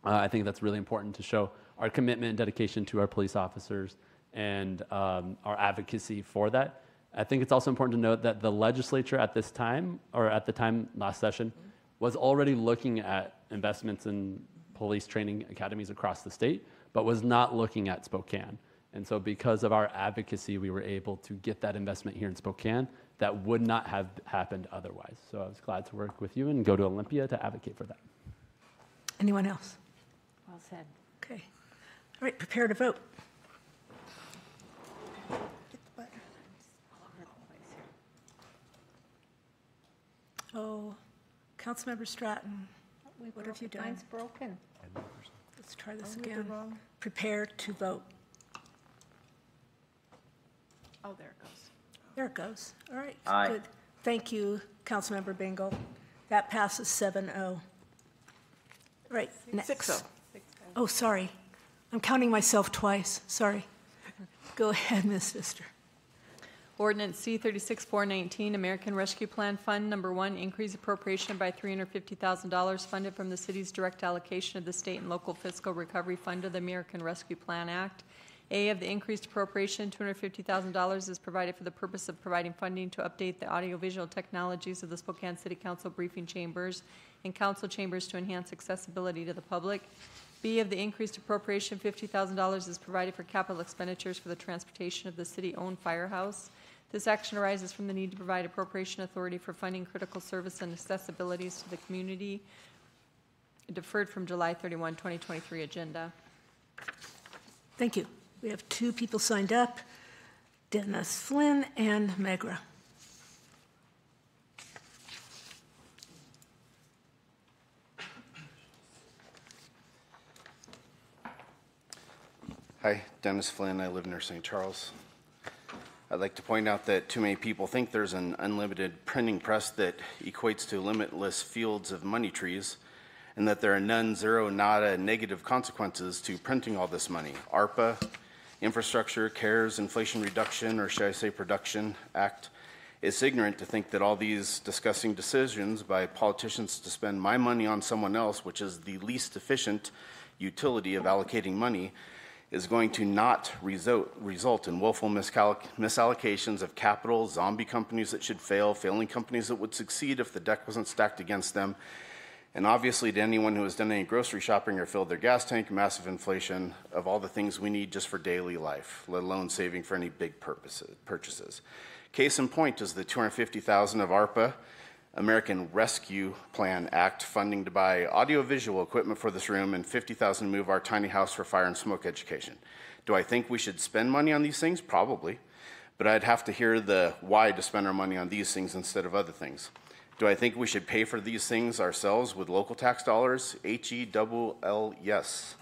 Uh, I think that's really important to show our commitment and dedication to our police officers and um, our advocacy for that. I think it's also important to note that the legislature at this time, or at the time last session, was already looking at investments in police training academies across the state, but was not looking at Spokane. And so, because of our advocacy, we were able to get that investment here in Spokane that would not have happened otherwise. So, I was glad to work with you and go to Olympia to advocate for that. Anyone else? Well said. Okay. All right, prepare to vote. Oh, Councilmember Stratton, what have you done? Mine's broken. Let's try this we again. wrong. Prepare to vote. Oh, there it goes. There it goes. All right, Aye. good. Thank you, Councilmember Bingle. That passes 7-0. Right, next. Six oh. Oh, sorry. I'm counting myself twice, sorry. Go ahead, Ms. Pfister. Ordinance C thirty-six four nineteen, American Rescue Plan Fund Number One, increase appropriation by three hundred fifty thousand dollars funded from the city's direct allocation of the state and local fiscal recovery fund of the American Rescue Plan Act A, of the increased appropriation, $250,000 is provided for the purpose of providing funding to update the audiovisual technologies of the Spokane City Council briefing chambers and council chambers to enhance accessibility to the public. B, of the increased appropriation, $50,000 is provided for capital expenditures for the transportation of the city-owned firehouse. This action arises from the need to provide appropriation authority for funding critical service and accessibilities to the community, deferred from July 31, 2023 agenda. Thank you. We have two people signed up, Dennis Flynn and Megra. Hi, Dennis Flynn. I live near St. Charles. I'd like to point out that too many people think there's an unlimited printing press that equates to limitless fields of money trees, and that there are none, zero, nada, negative consequences to printing all this money. ARPA, Infrastructure, CARES, Inflation Reduction, or should I say Production Act, it's ignorant to think that all these disgusting decisions by politicians to spend my money on someone else, which is the least efficient utility of allocating money, is going to not result, result in willful misallocations of capital, zombie companies that should fail, failing companies that would succeed if the deck wasn't stacked against them. And obviously, to anyone who has done any grocery shopping or filled their gas tank, massive inflation of all the things we need just for daily life, let alone saving for any big purposes, purchases. Case in point is the 250,000 of ARPA American Rescue Plan Act funding to buy audiovisual equipment for this room and 50,000 to move our tiny house for fire and smoke education. Do I think we should spend money on these things? Probably. But I'd have to hear the why to spend our money on these things instead of other things. Do I think we should pay for these things ourselves with local tax dollars? H E double L yes.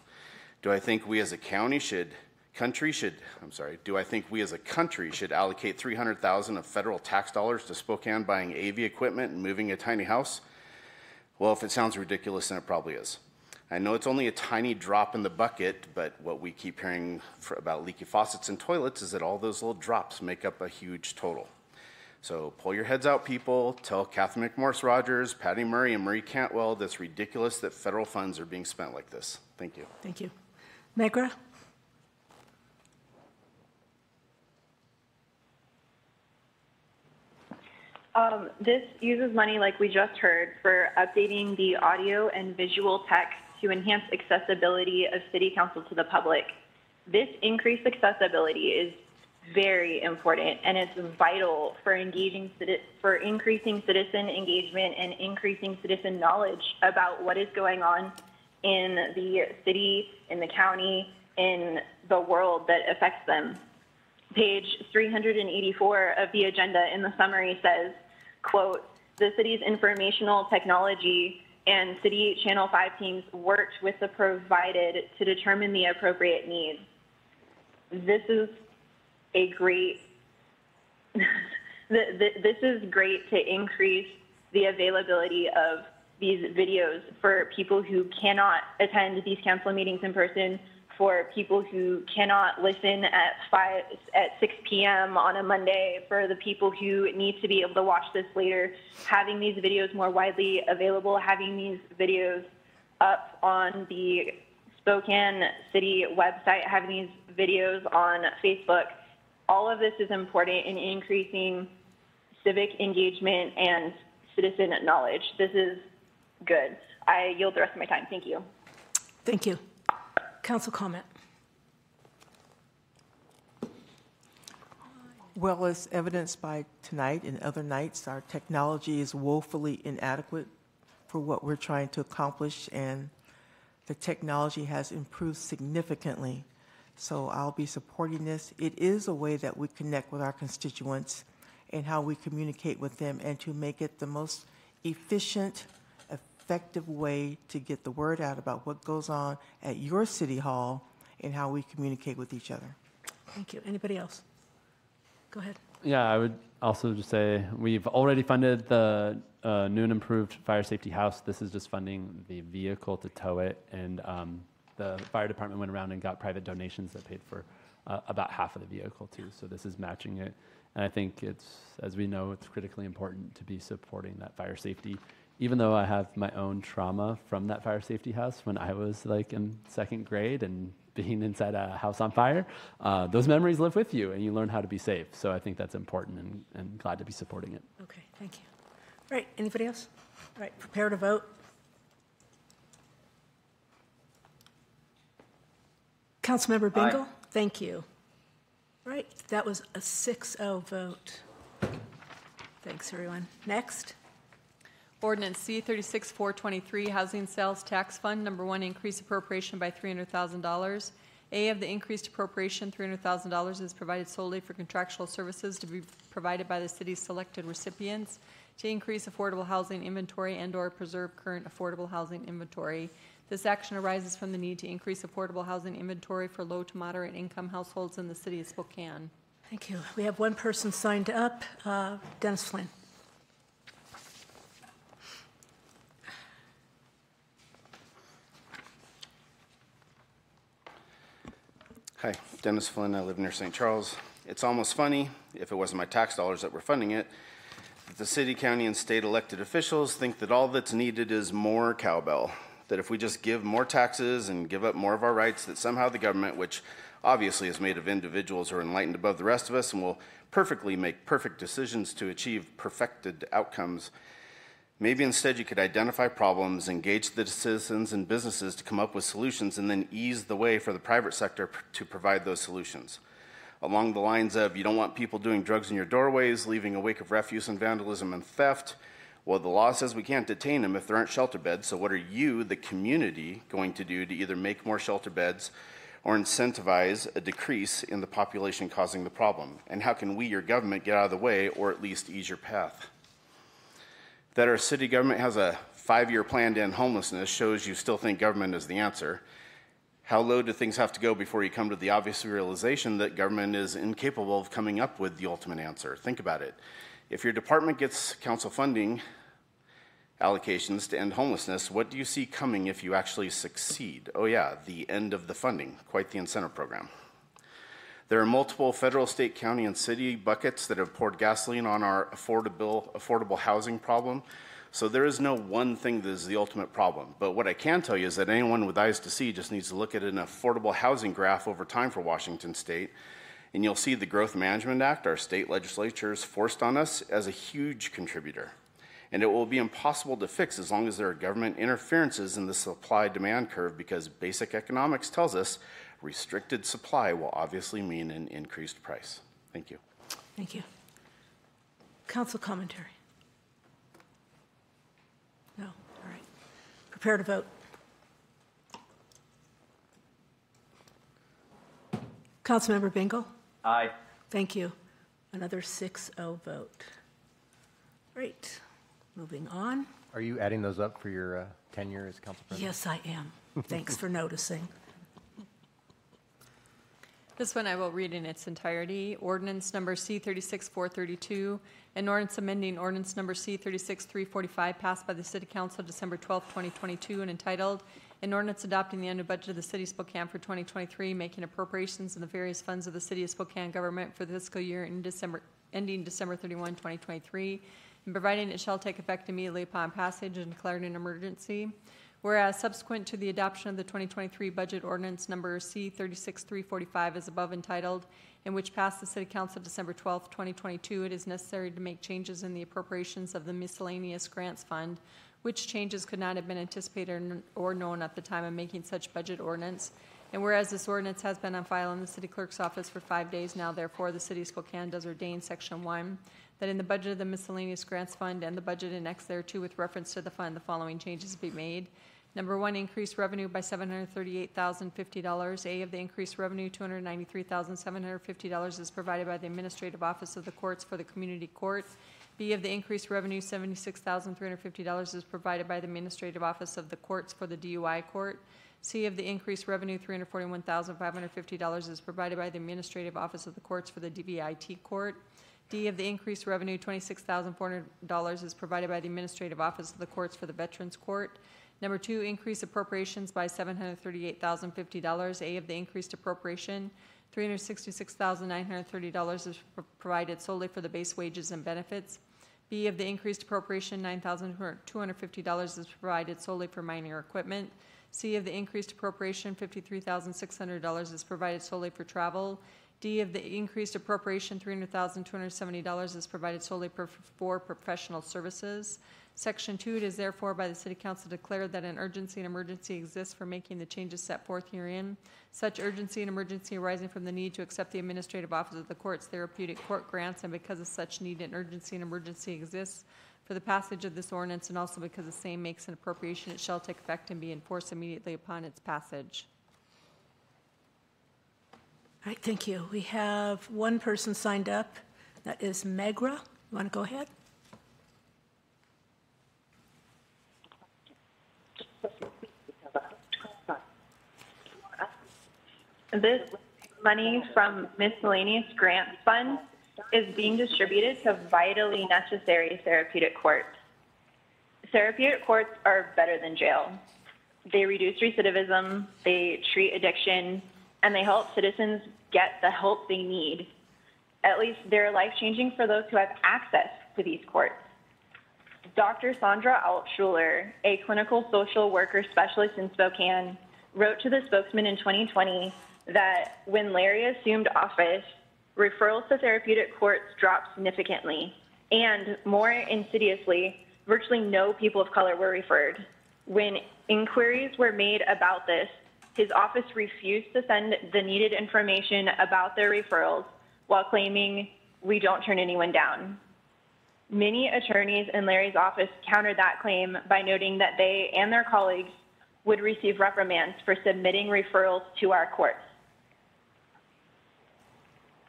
Do I think we as a county should country should I'm sorry, do I think we as a country should allocate 300,000 of federal tax dollars to Spokane buying AV equipment and moving a tiny house? Well, if it sounds ridiculous, then it probably is. I know it's only a tiny drop in the bucket, but what we keep hearing about leaky faucets and toilets is that all those little drops make up a huge total. So pull your heads out, people. Tell Catherine McMorris Rodgers, Patty Murray, and Maria Cantwell that's ridiculous that federal funds are being spent like this. Thank you. Thank you. Megra? Um, this uses money, like we just heard, for updating the audio and visual text to enhance accessibility of City Council to the public. This increased accessibility is very important and it's vital for engaging for increasing citizen engagement and increasing citizen knowledge about what is going on in the city, in the county, in the world that affects them. Page 384 of the agenda in the summary says, quote, the city's informational technology and city channel 5 teams worked with the provided to determine the appropriate needs. This is a great, this is great to increase the availability of these videos for people who cannot attend these council meetings in person, for people who cannot listen at five at 6 p.m. on a Monday, for the people who need to be able to watch this later, having these videos more widely available, having these videos up on the Spokane City website, having these videos on Facebook all of this is important in increasing civic engagement and citizen knowledge. This is good. I yield the rest of my time. Thank you. Thank you. Council comment. Well, as evidenced by tonight and other nights, our technology is woefully inadequate for what we're trying to accomplish, and the technology has improved significantly so I'll be supporting this. It is a way that we connect with our constituents and how we communicate with them and to make it the most efficient, effective way to get the word out about what goes on at your city hall and how we communicate with each other. Thank you. Anybody else? Go ahead. Yeah, I would also just say we've already funded the uh, new and improved fire safety house. This is just funding the vehicle to tow it, and um, the fire department went around and got private donations that paid for uh, about half of the vehicle too. So this is matching it. And I think it's, as we know, it's critically important to be supporting that fire safety. Even though I have my own trauma from that fire safety house when I was like in second grade and being inside a house on fire, uh, those memories live with you and you learn how to be safe. So I think that's important and, and glad to be supporting it. Okay, thank you. All right, anybody else? All right, prepare to vote. Councilmember Aye. Bingle? Thank you. All right, that was a 6-0 vote. Thanks, everyone. Next. Ordinance C thirty-six four twenty-three, Housing Sales Tax Fund, number one, increase appropriation by three hundred thousand dollars. A of the increased appropriation, three hundred thousand dollars, is provided solely for contractual services to be provided by the city's selected recipients to increase affordable housing inventory and/or preserve current affordable housing inventory. This action arises from the need to increase affordable housing inventory for low to moderate income households in the city of Spokane. Thank you. We have one person signed up, uh, Dennis Flynn. Hi, Dennis Flynn. I live near St. Charles. It's almost funny, if it wasn't my tax dollars that were funding it, that the city, county, and state elected officials think that all that's needed is more cowbell. That if we just give more taxes and give up more of our rights, that somehow the government, which obviously is made of individuals who are enlightened above the rest of us and will perfectly make perfect decisions to achieve perfected outcomes, Maybe instead you could identify problems, engage the citizens and businesses to come up with solutions, and then ease the way for the private sector to provide those solutions. Along the lines of you don't want people doing drugs in your doorways, leaving a wake of refuse and vandalism and theft. Well, the law says we can't detain them if there aren't shelter beds. So, what are you, the community, going to do to either make more shelter beds or incentivize a decrease in the population causing the problem? And how can we, your government, get out of the way or at least ease your path? That our city government has a five year plan to end homelessness shows you still think government is the answer. How low do things have to go before you come to the obvious realization that government is incapable of coming up with the ultimate answer? Think about it. If your department gets council funding allocations to end homelessness, what do you see coming if you actually succeed? Oh, yeah, the end of the funding. Quite the incentive program. There are multiple federal, state, county, and city buckets that have poured gasoline on our affordable, affordable housing problem. So there is no one thing that is the ultimate problem. But what I can tell you is that anyone with eyes to see just needs to look at an affordable housing graph over time for Washington State. And you'll see the Growth Management Act, our state legislatures forced on us, as a huge contributor. And it will be impossible to fix as long as there are government interferences in the supply demand curve because basic economics tells us restricted supply will obviously mean an increased price. Thank you. Thank you. Council commentary? No? All right. Prepare to vote. Councilmember Bingle? Aye. Thank you. Another 6-0 vote. Great. Moving on. Are you adding those up for your uh, tenure as council president? Yes, I am. Thanks for noticing. This one I will read in its entirety. Ordinance number C thirty-six four thirty-two, an ordinance amending ordinance number C thirty-six three forty-five passed by the City Council December twelfth, twenty twenty-two, and entitled, an ordinance adopting the annual budget of the city of Spokane for twenty twenty-three, making appropriations in the various funds of the city of Spokane government for the fiscal year in December, ending December 31, 2023, and providing it shall take effect immediately upon passage and declaring an emergency. Whereas subsequent to the adoption of the 2023 budget ordinance number C 36345 as above entitled, in which passed the City Council December 12, 2022, it is necessary to make changes in the appropriations of the miscellaneous grants fund, which changes could not have been anticipated or known at the time of making such budget ordinance. And whereas this ordinance has been on file in the city clerk's office for five days now, therefore, the city of Spokane does ordain section one, that in the budget of the miscellaneous grants fund and the budget annexed thereto with reference to the fund, the following changes be made. Number one, increased revenue by seven hundred thirty-eight thousand fifty dollars. A of the increased revenue, two hundred ninety-three thousand seven hundred fifty dollars is provided by the Administrative Office of the Courts for the Community Court. B of the increased revenue, seventy-six thousand three hundred fifty dollars is provided by the Administrative Office of the Courts for the DUI Court. C of the increased revenue, three hundred forty-one thousand five hundred fifty dollars is provided by the Administrative Office of the Courts for the DVIT Court. D of the increased revenue, twenty-six thousand four hundred dollars is provided by the Administrative Office of the Courts for the Veterans Court. Number two, increase appropriations by seven hundred thirty-eight thousand fifty dollars. A of the increased appropriation, three hundred sixty-six thousand nine hundred thirty dollars is pro- provided solely for the base wages and benefits. B of the increased appropriation, nine thousand two hundred fifty dollars is provided solely for minor equipment. C of the increased appropriation, $53,600 is provided solely for travel. D of the increased appropriation, $300,270 is provided solely per- for professional services. Section two, it is therefore by the City Council declared that an urgency and emergency exists for making the changes set forth herein. Such urgency and emergency arising from the need to accept the administrative office of the court's therapeutic court grants, and because of such need and urgency and emergency exists for the passage of this ordinance, and also because the same makes an appropriation, it shall take effect and be enforced immediately upon its passage. All right, thank you. We have one person signed up. That is Megra. You want to go ahead? This money from miscellaneous grants fund is being distributed to vitally necessary therapeutic courts. Therapeutic courts are better than jail. They reduce recidivism, they treat addiction, and they help citizens get the help they need. At least they're life changing for those who have access to these courts. Dr. Sandra Altschuler, a clinical social worker specialist in Spokane, wrote to the spokesman in 2020 that when Larry assumed office, referrals to therapeutic courts dropped significantly, and more insidiously, virtually no people of color were referred. When inquiries were made about this, his office refused to send the needed information about their referrals while claiming we don't turn anyone down. Many attorneys in Larry's office countered that claim by noting that they and their colleagues would receive reprimands for submitting referrals to our courts.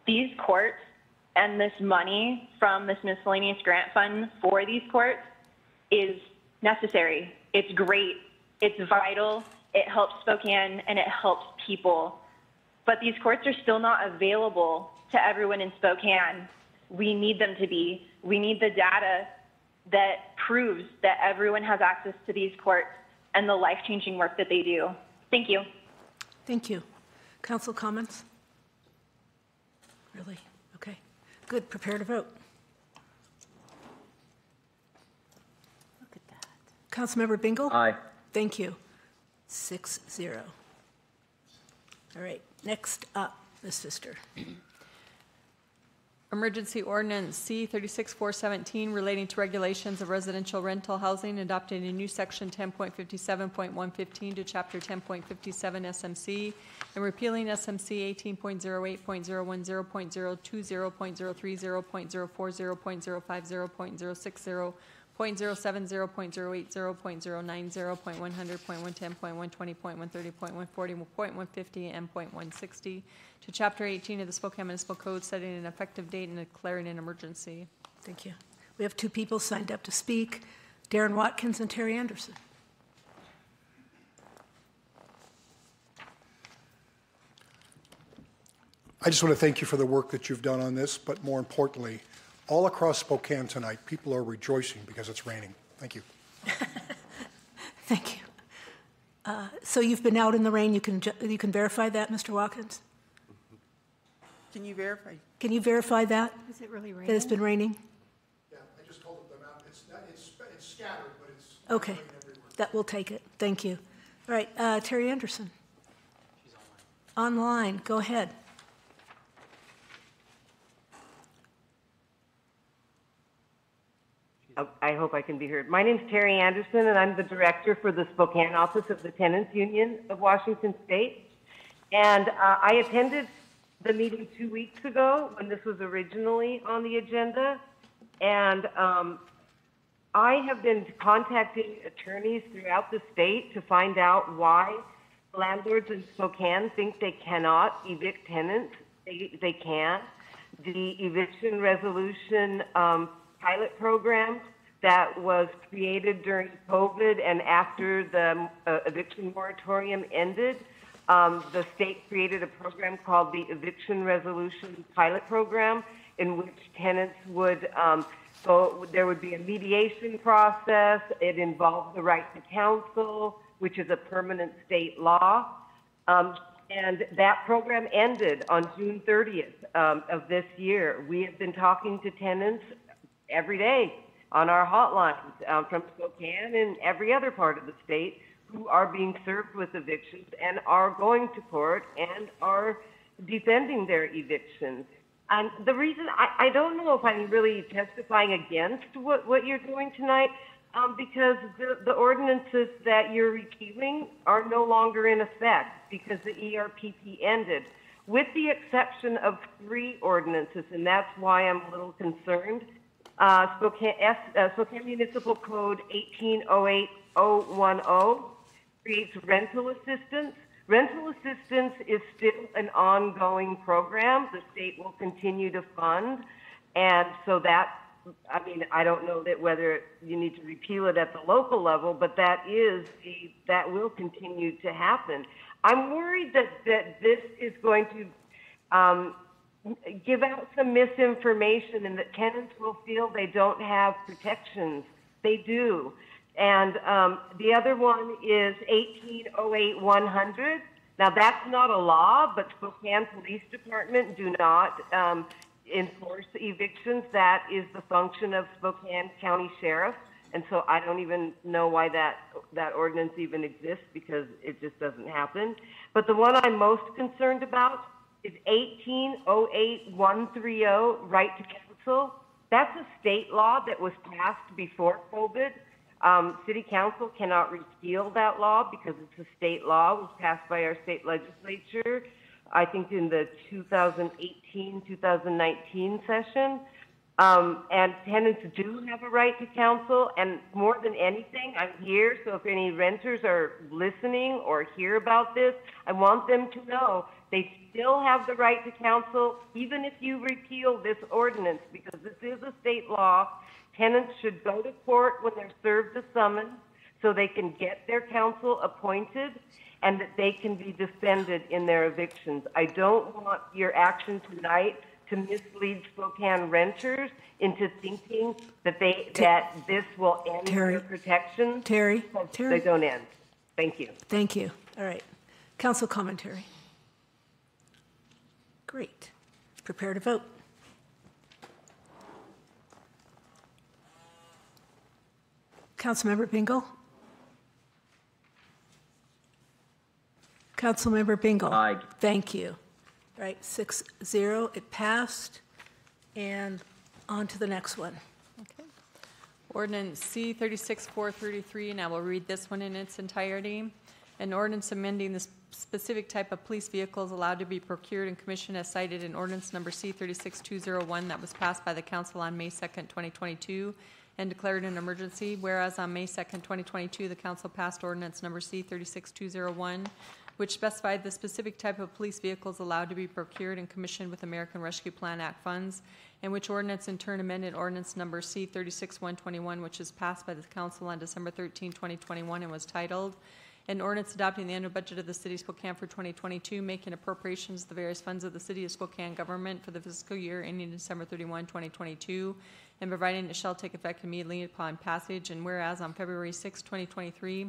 These courts and this money from this miscellaneous grant fund for these courts is necessary. It's great. It's vital. It helps Spokane and it helps people. But these courts are still not available to everyone in Spokane. We need them to be. We need the data that proves that everyone has access to these courts and the life changing work that they do. Thank you. Thank you. Council comments? Really? Okay. Good. Prepare to vote. Look at that. Councilmember Bingle? Aye. Thank you. Six zero. All right. Next up, Ms. Pfister. Emergency Ordinance C 36417 relating to regulations of residential rental housing, adopting a new section 10.57.115 to chapter 10.57 SMC, and repealing SMC 18.08.010.020.030.040.050.060, Point zero seven zero, point zero eight zero, point zero nine zero, point one hundred, point one ten, point one twenty, point one thirty, point one forty, point one fifty, and point one sixty to chapter eighteen of the Spokane Municipal Code, setting an effective date and declaring an emergency. Thank you. We have two people signed up to speak, Darren Watkins and Terry Anderson. I just want to thank you for the work that you've done on this, but more importantly, all across Spokane tonight, people are rejoicing because it's raining. Thank you. Thank you. Uh, So you've been out in the rain, you can, ju- you can verify that, Mr. Watkins? Can you verify? Can you verify that? Is it really raining? That it's been raining? Yeah, I just told them out, it's, it's, it's scattered, but it's. Okay, that will take it. Thank you. All right, uh, Terry Anderson. Online, go ahead. I hope I can be heard. My name's Terry Anderson, and I'm the director for the Spokane office of the Tenants Union of Washington State. And uh, I attended the meeting two weeks ago when this was originally on the agenda. And um, I have been contacting attorneys throughout the state to find out why landlords in Spokane think they cannot evict tenants. They, they can. The eviction resolution um, pilot program that was created during COVID and after the uh, eviction moratorium ended. Um, the state created a program called the Eviction Resolution Pilot Program, in which tenants would um, go, there would be a mediation process. It involved the right to counsel, which is a permanent state law. Um, and that program ended on June 30th um, of this year. We have been talking to tenants every day on our hotlines um, from Spokane and every other part of the state who are being served with evictions and are going to court and are defending their evictions. And the reason I, I don't know if I'm really testifying against what, what you're doing tonight, um, because the, the ordinances that you're repealing are no longer in effect because the ERPP ended, with the exception of three ordinances, and that's why I'm a little concerned. Uh, Spokane, uh, Spokane Municipal Code 1808010 creates rental assistance. Rental assistance is still an ongoing program. The state will continue to fund. And so that, I mean, I don't know that whether you need to repeal it at the local level, but that is, that will continue to happen. I'm worried that, that this is going to um, give out some misinformation and that tenants will feel they don't have protections. They do. And um, the other one is 1808100. Now, that's not a law, but Spokane Police Department do not um, enforce evictions. That is the function of Spokane County Sheriff. And so I don't even know why that, that ordinance even exists because it just doesn't happen. But the one I'm most concerned about is 1808130, right to counsel. That's a state law that was passed before COVID. Um, City Council cannot repeal that law because it's a state law. It was passed by our state legislature, I think in the 2018-2019 session. Um, and tenants do have a right to counsel, and more than anything, I'm here, so if any renters are listening or hear about this, I want them to know they still have the right to counsel, even if you repeal this ordinance, because this is a state law. Tenants should go to court when they're served a summons, so they can get their counsel appointed, and that they can be defended in their evictions. I don't want your action tonight to mislead Spokane renters into thinking that they, that this will end Terry. their protection. Terry, Terry. They don't end. Thank you. Thank you. All right. Council commentary. Great. Prepare to vote. Councilmember Bingle? Councilmember Bingle? Aye. Thank you. All right, six zero, it passed. And on to the next one. Okay. Ordinance C thirty-six four thirty-three, and I will read this one in its entirety. An ordinance amending the s- specific type of police vehicles allowed to be procured and commissioned as cited in ordinance number C thirty-six two zero one that was passed by the council on May second, twenty twenty-two, and declared an emergency, whereas on May second, twenty twenty-two, the council passed ordinance number C thirty-six two zero one, which specified the specific type of police vehicles allowed to be procured and commissioned with American Rescue Plan Act funds, and which ordinance in turn amended ordinance number C 36121, which was passed by the council on December 13, 2021, and was titled, an ordinance adopting the annual budget of the City of Spokane for 2022, making appropriations to the various funds of the City of Spokane government for the fiscal year ending December 31, 2022, and providing it shall take effect immediately upon passage. And whereas on February 6, 2023,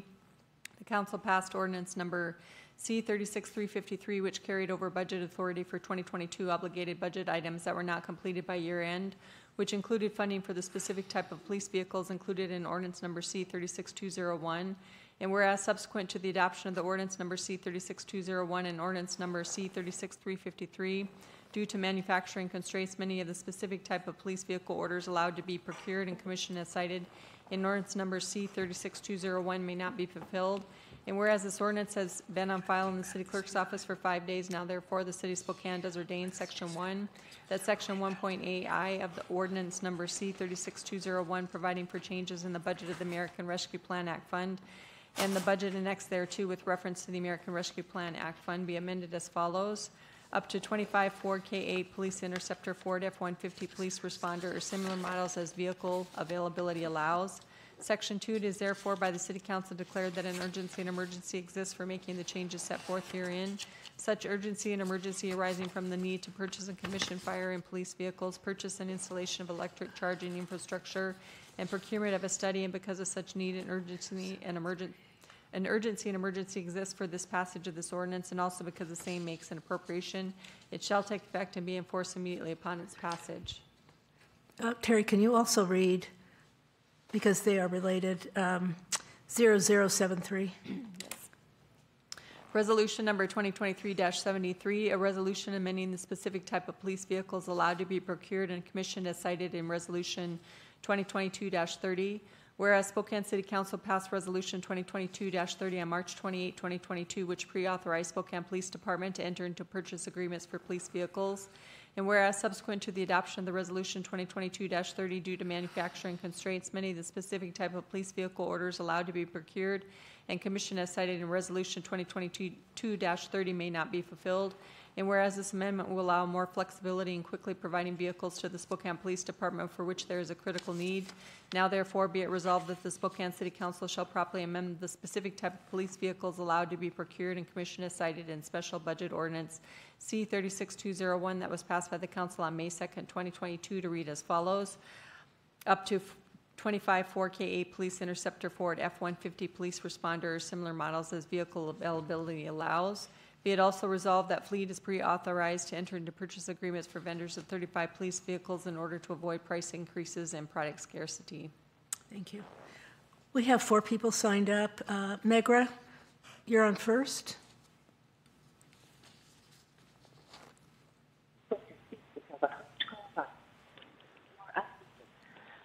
the council passed ordinance number C36353, which carried over budget authority for 2022 obligated budget items that were not completed by year end, which included funding for the specific type of police vehicles included in ordinance number C36201 and whereas subsequent to the adoption of the ordinance number C thirty-six two zero one and ordinance number C thirty-six three fifty-three, due to manufacturing constraints, many of the specific type of police vehicle orders allowed to be procured and commissioned as cited in ordinance number C thirty-six two zero one may not be fulfilled. And whereas this ordinance has been on file in the city clerk's office for five days now, therefore, the city of Spokane does ordain section one, that section one point eight I of the ordinance number C thirty-six two zero one, providing for changes in the budget of the American Rescue Plan Act Fund, and the budget annexed thereto with reference to the American Rescue Plan Act Fund be amended as follows. Up to twenty-five Ford K eight Police Interceptor, Ford F one fifty Police Responder, or similar models as vehicle availability allows. Section two, it is therefore by the city council declared that an urgency and emergency exists for making the changes set forth herein. Such urgency and emergency arising from the need to purchase and commission fire and police vehicles, purchase and installation of electric charging infrastructure, and procurement of a study, and because of such need and urgency and emergent, an urgency and emergency exists for this passage of this ordinance, and also because the same makes an appropriation, it shall take effect and be enforced immediately upon its passage. Uh, Terry, can you also read, because they are related, um, 0073? Resolution number 2023-73, a resolution amending the specific type of police vehicles allowed to be procured and commissioned as cited in Resolution 2022-30. Whereas Spokane City Council passed Resolution 2022-30 on March 28, 2022, which pre-authorized Spokane Police Department to enter into purchase agreements for police vehicles. And whereas subsequent to the adoption of the Resolution 2022-30 due to manufacturing constraints, many of the specific type of police vehicle orders allowed to be procured and commissioned as cited in Resolution 2022-30 may not be fulfilled. And whereas this amendment will allow more flexibility in quickly providing vehicles to the Spokane Police Department for which there is a critical need, now therefore be it resolved that the Spokane City Council shall properly amend the specific type of police vehicles allowed to be procured and commissioned as cited in Special Budget Ordinance C 36201 that was passed by the council on May 2nd, 2022 to read as follows. Up to 25 4KA Police Interceptor Ford F-150 Police Responder or similar models as vehicle availability allows. Be it also resolved that Fleet is pre-authorized to enter into purchase agreements for vendors of 35 police vehicles in order to avoid price increases and product scarcity. Thank you. We have four people signed up. Uh, Megra, you're on first.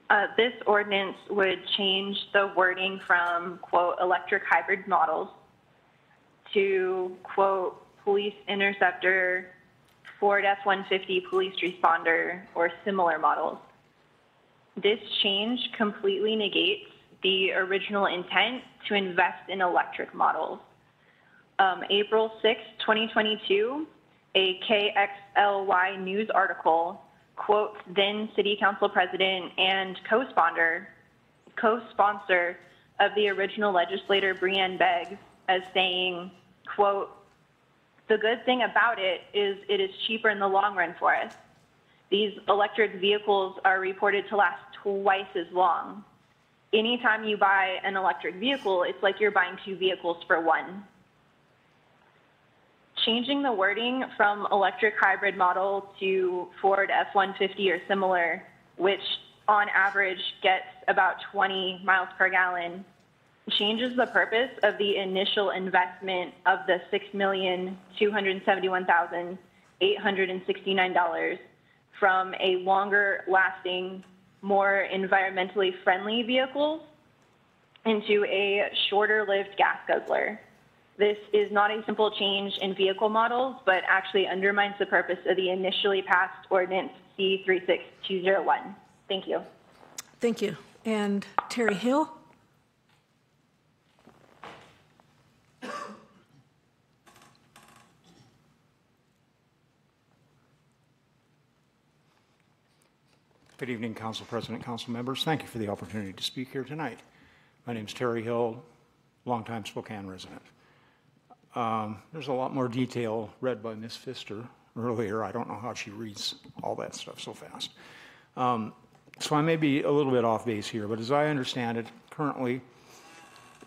Uh, This ordinance would change the wording from, quote, electric hybrid models to, quote, police interceptor, Ford F-150 police responder, or similar models. This change completely negates the original intent to invest in electric models. Um, April 6, 2022, a KXLY news article quotes then City Council President and co-sponsor, co-sponsor of the original legislator Breean Beggs as saying, quote, the good thing about it is it is cheaper in the long run for us. These electric vehicles are reported to last twice as long. Anytime you buy an electric vehicle, it's like you're buying two vehicles for one. Changing the wording from electric hybrid model to Ford F-150 or similar, which on average gets about 20 miles per gallon, changes the purpose of the initial investment of the $6,271,869 from a longer lasting, more environmentally friendly vehicle into a shorter lived gas guzzler. This is not a simple change in vehicle models, but actually undermines the purpose of the initially passed ordinance C36201. Thank you. Thank you. And Terry Hill? Good evening, Council President, Council members. Thank you for the opportunity to speak here tonight. My name is Terry Hill, longtime Spokane resident. Um, there's a lot more detail read by Ms. Pfister earlier. I don't know how she reads all that stuff so fast. Um, so I may be a little bit off base here, but as I understand it, currently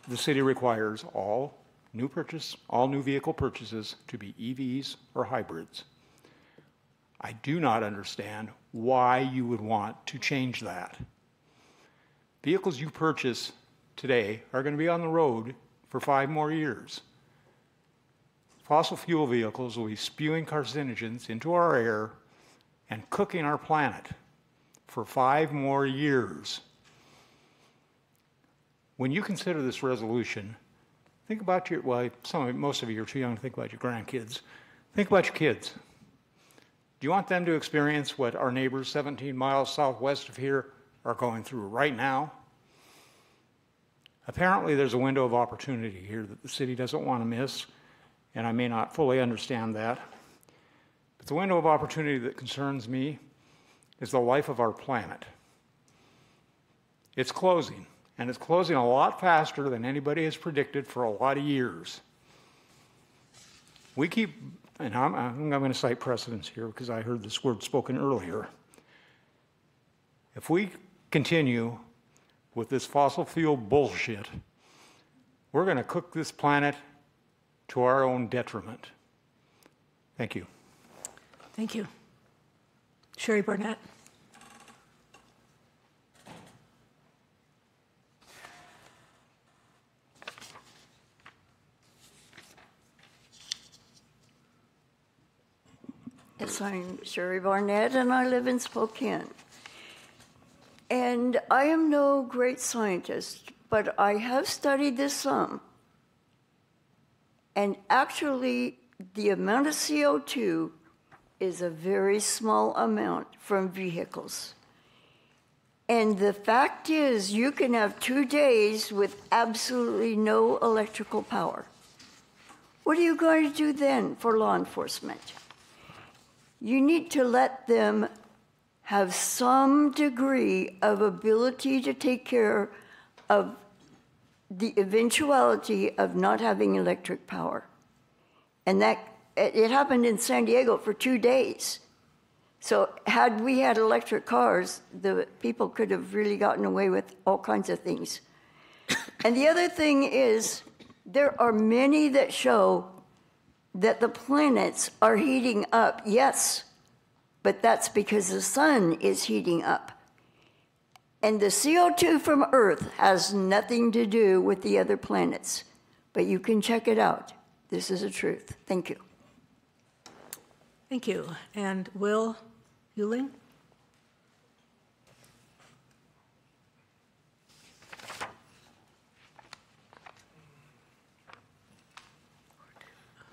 the city requires all new purchase, all new vehicle purchases to be EVs or hybrids. I do not understand why you would want to change that. Vehicles you purchase today are going to be on the road for five more years. Fossil fuel vehicles will be spewing carcinogens into our air and cooking our planet for five more years. When you consider this resolution, think about your, well, some most of you are too young to think about your grandkids. Think about your kids. Do you want them to experience what our neighbors 17 miles southwest of here are going through right now? Apparently, there's a window of opportunity here that the city doesn't want to miss, and I may not fully understand that. But the window of opportunity that concerns me is the life of our planet. It's closing, and it's closing a lot faster than anybody has predicted for a lot of years. We keep, and I'm, I'm going to cite precedents here because I heard this word spoken earlier. If we continue with this fossil fuel bullshit, we're going to cook this planet to our own detriment. Thank you. Thank you. Sherry Burnett. Yes, I'm Sherry Barnett, and I live in Spokane. And I am no great scientist, but I have studied this some. And actually, the amount of CO2 is a very small amount from vehicles. And the fact is, you can have two days with absolutely no electrical power. What are you going to do then for law enforcement? You need to let them have some degree of ability to take care of the eventuality of not having electric power. And that it happened in San Diego for two days. So had we had electric cars, the people could have really gotten away with all kinds of things. and the other thing is, there are many that show that the planets are heating up. Yes, but that's because the sun is heating up. And the CO2 from Earth has nothing to do with the other planets. But you can check it out. This is the truth. Thank you. Thank you. And Will Euling?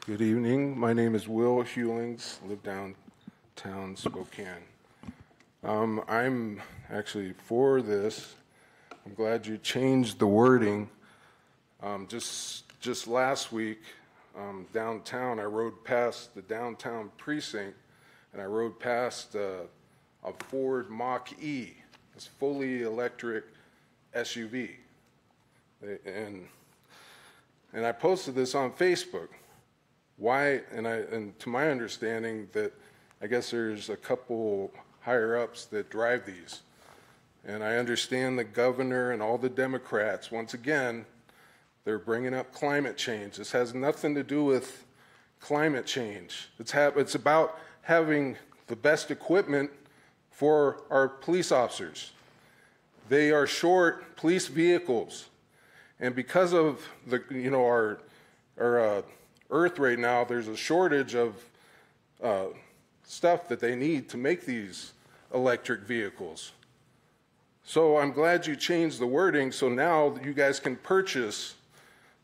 Good evening. My name is Will Hewlings, live downtown Spokane. Um, I'm actually for this. I'm glad you changed the wording. Um, just just last week, um, downtown, I rode past the downtown precinct, and I rode past uh, a Ford Mach E, this fully electric SUV, and and I posted this on Facebook why, and I, and to my understanding that I guess there's a couple higher ups that drive these. And I understand the governor and all the Democrats, once again, they're bringing up climate change. This has nothing to do with climate change. It's, ha- it's about having the best equipment for our police officers. They are short police vehicles. And because of the, you know, our, our uh, Earth right now, there's a shortage of uh, stuff that they need to make these electric vehicles. So I'm glad you changed the wording so now you guys can purchase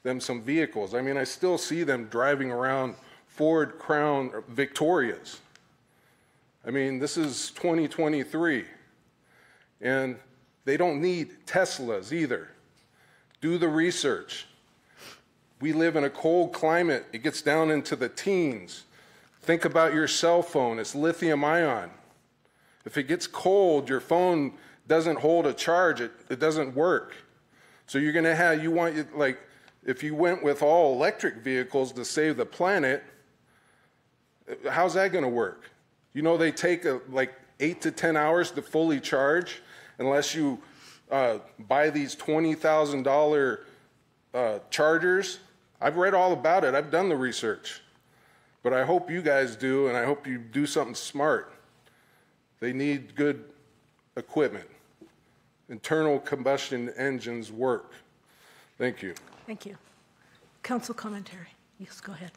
them some vehicles. I mean, I still see them driving around Ford Crown Victorias. I mean, this is 2023. And they don't need Teslas either. Do the research. We live in a cold climate, it gets down into the teens. Think about your cell phone, it's lithium ion. If it gets cold, your phone doesn't hold a charge, it, it doesn't work. So you're gonna have, you want, like, if you went with all electric vehicles to save the planet, how's that gonna work? You know, they take a, like eight to 10 hours to fully charge unless you uh, buy these $20,000 uh, chargers I've read all about it, I've done the research. But I hope you guys do, and I hope you do something smart. They need good equipment. Internal combustion engines work. Thank you. Thank you. Council commentary. Yes, go ahead.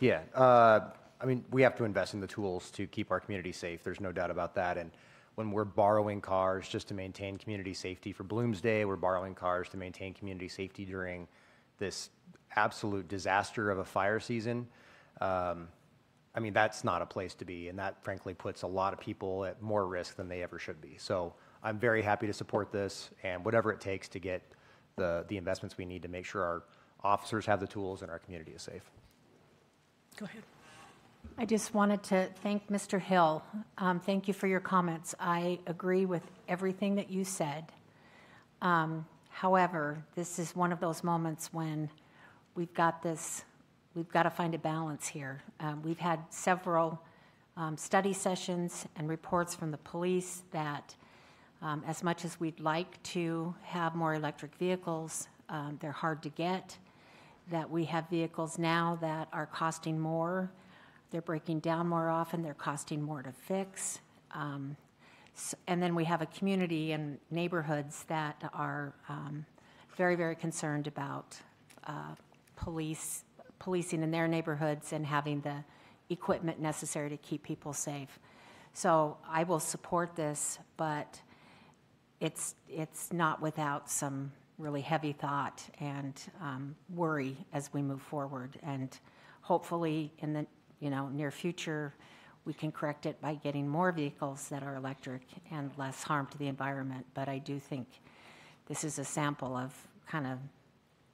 Yeah, uh, I mean, we have to invest in the tools to keep our community safe. There's no doubt about that. And when we're borrowing cars just to maintain community safety for Bloomsday, we're borrowing cars to maintain community safety during this absolute disaster of a fire season. Um, I mean, that's not a place to be, and that frankly puts a lot of people at more risk than they ever should be. So I'm very happy to support this, and whatever it takes to get the, the investments we need to make sure our officers have the tools and our community is safe. Go ahead. I just wanted to thank Mr. Hill. Um, thank you for your comments. I agree with everything that you said. Um, however, this is one of those moments when we've got this, we've got to find a balance here. Um, we've had several um, study sessions and reports from the police that um, as much as we'd like to have more electric vehicles, um, they're hard to get, that we have vehicles now that are costing more, they're breaking down more often, they're costing more to fix. Um, s- and then we have a community and neighborhoods that are um, very, very concerned about uh, police, policing in their neighborhoods and having the equipment necessary to keep people safe. So I will support this, but it's, it's not without some really heavy thought and um, worry as we move forward. And hopefully, in the you know near future, we can correct it by getting more vehicles that are electric and less harm to the environment. But I do think this is a sample of kind of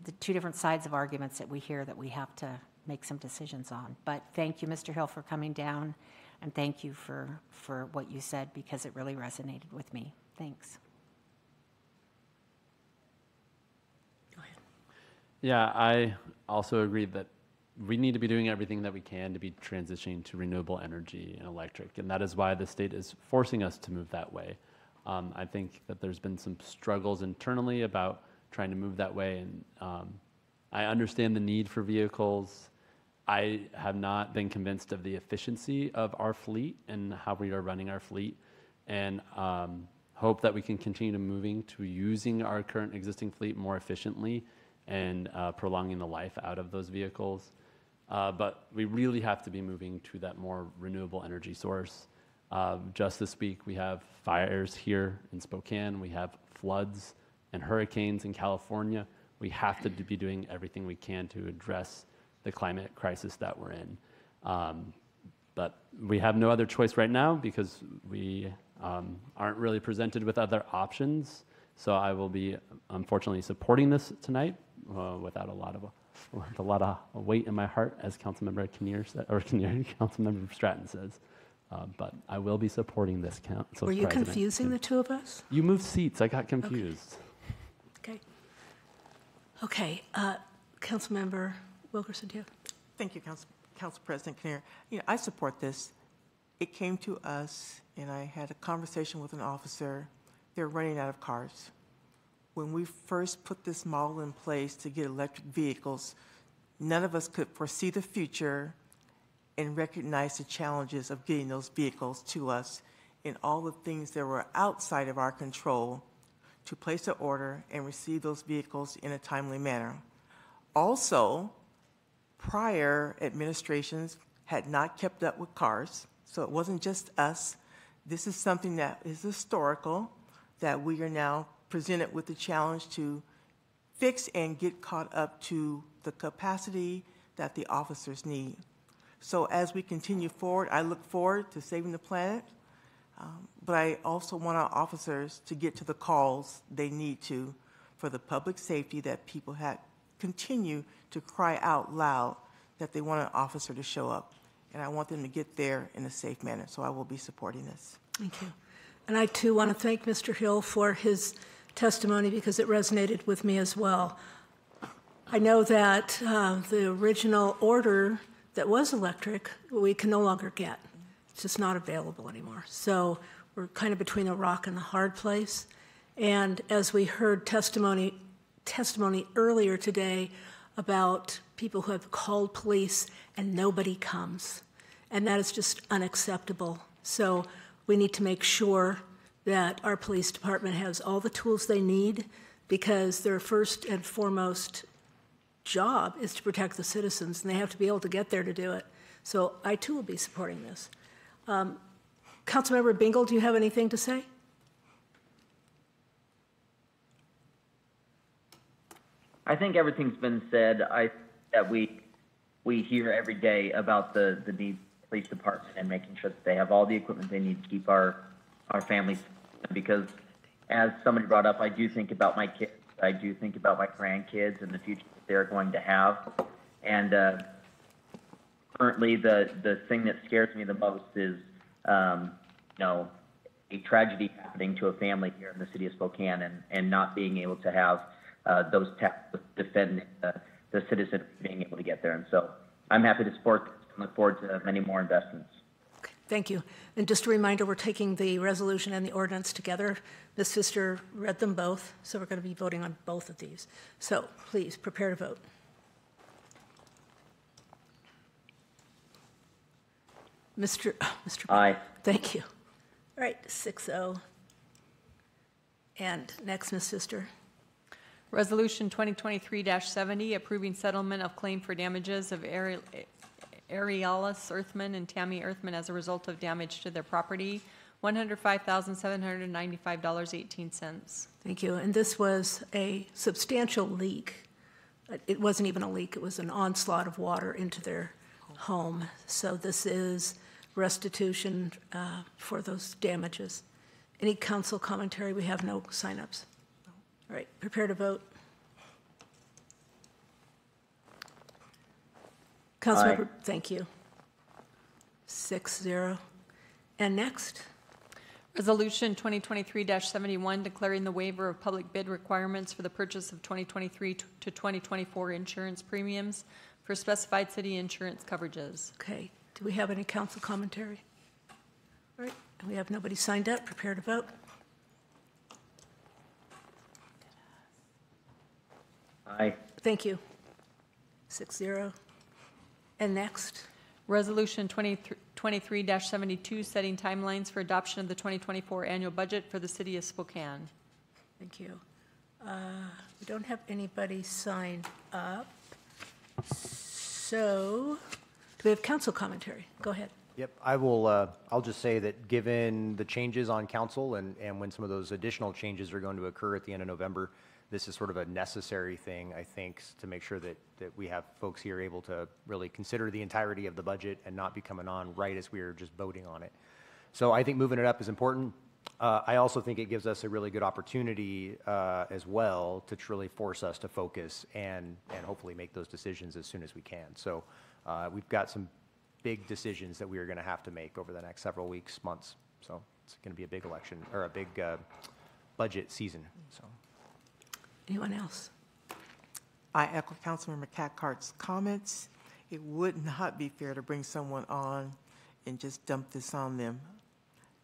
the two different sides of arguments that we hear that we have to make some decisions on. But thank you, Mr. Hill, for coming down, and thank you for, for what you said because it really resonated with me. Thanks. Go ahead. Yeah, I also agree that we need to be doing everything that we can to be transitioning to renewable energy and electric, and that is why the state is forcing us to move that way. Um, I think that there's been some struggles internally about trying to move that way, and um, I understand the need for vehicles. I have not been convinced of the efficiency of our fleet and how we are running our fleet, and um, hope that we can continue to moving to using our current existing fleet more efficiently and uh, prolonging the life out of those vehicles. Uh, but we really have to be moving to that more renewable energy source. Uh, just this week, we have fires here in Spokane. We have floods and hurricanes in California. We have to be doing everything we can to address the climate crisis that we're in. Um, but we have no other choice right now because we um, aren't really presented with other options. So I will be unfortunately supporting this tonight uh, without a lot of with a lot of weight in my heart, as Councilmember Kinnear said, or Kinnear, Councilmember Stratton says. Uh, but I will be supporting this council. Were you president. confusing the two of us? You moved seats. I got confused. Okay. Okay, uh, Councilmember Wilkerson, do you? Thank you, Council, Council President Kinnear. You know, I support this. It came to us, and I had a conversation with an officer. They're running out of cars. When we first put this model in place to get electric vehicles, none of us could foresee the future and recognize the challenges of getting those vehicles to us and all the things that were outside of our control to place an order and receive those vehicles in a timely manner. Also, prior administrations had not kept up with cars, so it wasn't just us. This is something that is historical that we are now presented with the challenge to fix and get caught up to the capacity that the officers need. So as we continue forward, I look forward to saving the planet, um, but I also want our officers to get to the calls they need to for the public safety that people have continue to cry out loud that they want an officer to show up. And I want them to get there in a safe manner. So I will be supporting this. Thank you. And I too want to thank Mr. Hill for his testimony because it resonated with me as well. I know that uh, the original order that was electric, we can no longer get. It's just not available anymore. So we're kind of between a rock and a hard place. And as we heard testimony testimony earlier today about people who have called police and nobody comes. And that is just unacceptable. So we need to make sure that our police department has all the tools they need because their first and foremost job is to protect the citizens, and they have to be able to get there to do it. So I too will be supporting this. Um, Councilmember Bingle, do you have anything to say? I think everything's been said. I that we we hear every day about the the need police department and making sure that they have all the equipment they need to keep our our families because as somebody brought up, I do think about my kids. I do think about my grandkids and the future that they're going to have. And uh, currently, the the thing that scares me the most is, um, you know, a tragedy happening to a family here in the city of Spokane and, and not being able to have uh, those taps defend uh, the citizen being able to get there. And so I'm happy to support this and look forward to many more investments. Okay, Thank you. And just a reminder, we're taking the resolution and the ordinance together. Ms. Pfister read them both, so we're going to be voting on both of these. So please prepare to vote. Mr. Oh, Mr. Aye. Thank you. All right, 6-0. And next, Ms. Pfister. Resolution 2023-70, approving settlement of claim for damages of area Arialis Earthman and Tammy Earthman as a result of damage to their property, $105,795.18. Thank you. And this was a substantial leak. Uh, it wasn't even a leak, it was an onslaught of water into their home. So this is restitution uh, for those damages. Any council commentary? We have no signups. All right, prepare to vote. Councilmember, thank you. Six zero. And next? Resolution 2023-71, declaring the waiver of public bid requirements for the purchase of 2023 to 2024 insurance premiums for specified city insurance coverages. Okay, do we have any council commentary? All right, we have nobody signed up. Prepare to vote. Aye. Thank you. Six zero. And next? Resolution 23-72, setting timelines for adoption of the 2024 annual budget for the city of Spokane. Thank you. Uh, We don't have anybody signed up. So, do we have council commentary? Go ahead. Yep, I will, uh, I'll just say that given the changes on council and, and when some of those additional changes are going to occur at the end of November, this is sort of a necessary thing, I think, to make sure that, that we have folks here able to really consider the entirety of the budget and not be coming on right as we are just voting on it. So I think moving it up is important. Uh, I also think it gives us a really good opportunity uh, as well to truly force us to focus and, and hopefully make those decisions as soon as we can. So uh, we've got some big decisions that we are going to have to make over the next several weeks, months. So it's going to be a big election or a big uh, budget season. So. Anyone else? I echo Councilmember Cathcart's comments. It would not be fair to bring someone on and just dump this on them.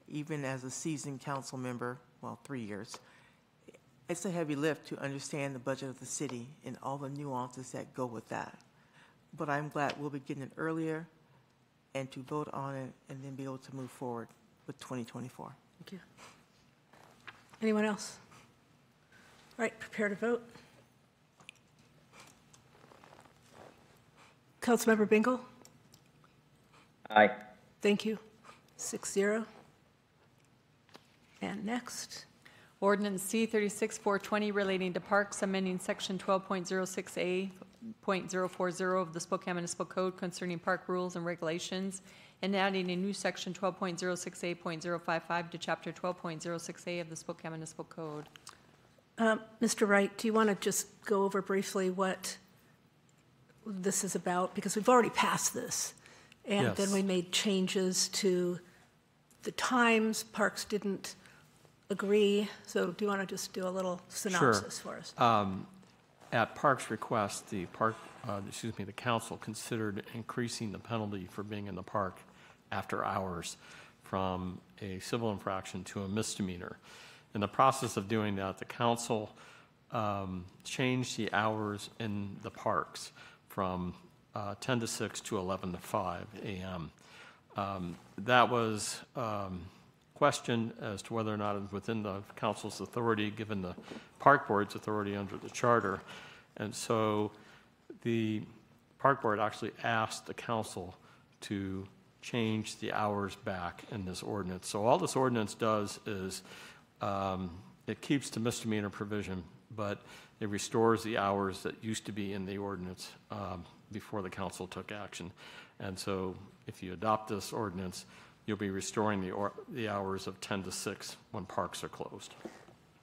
Even as a seasoned council member, well, three years, it's a heavy lift to understand the budget of the city and all the nuances that go with that. But I'm glad we'll be getting it earlier and to vote on it and then be able to move forward with 2024. Thank you. Anyone else? All right, prepare to vote. Councilmember Bingle? Aye. Thank you. Six zero. And next? Ordinance C 36420 relating to parks, amending section 12.06A, .040 of the Spokane Municipal Code concerning park rules and regulations, and adding a new section 12.06A.055 to chapter 12.06A of the Spokane Municipal Code. Um, Mr. Wright, do you want to just go over briefly what this is about? Because we've already passed this. And then we made changes to the times. Parks didn't agree. So do you want to just do a little synopsis for us? Um, At Parks' request, the park, uh, excuse me, the council considered increasing the penalty for being in the park after hours from a civil infraction to a misdemeanor. In the process of doing that, the council um, changed the hours in the parks from uh, 10 to 6 to 11 to 5 a.m. Um, That was um, questioned as to whether or not it was within the council's authority, given the park board's authority under the charter. And so the park board actually asked the council to change the hours back in this ordinance. So all this ordinance does is, um, it keeps the misdemeanor provision, but it restores the hours that used to be in the ordinance um, before the council took action. And so if you adopt this ordinance, you'll be restoring the, or- the hours of 10 to 6 when parks are closed.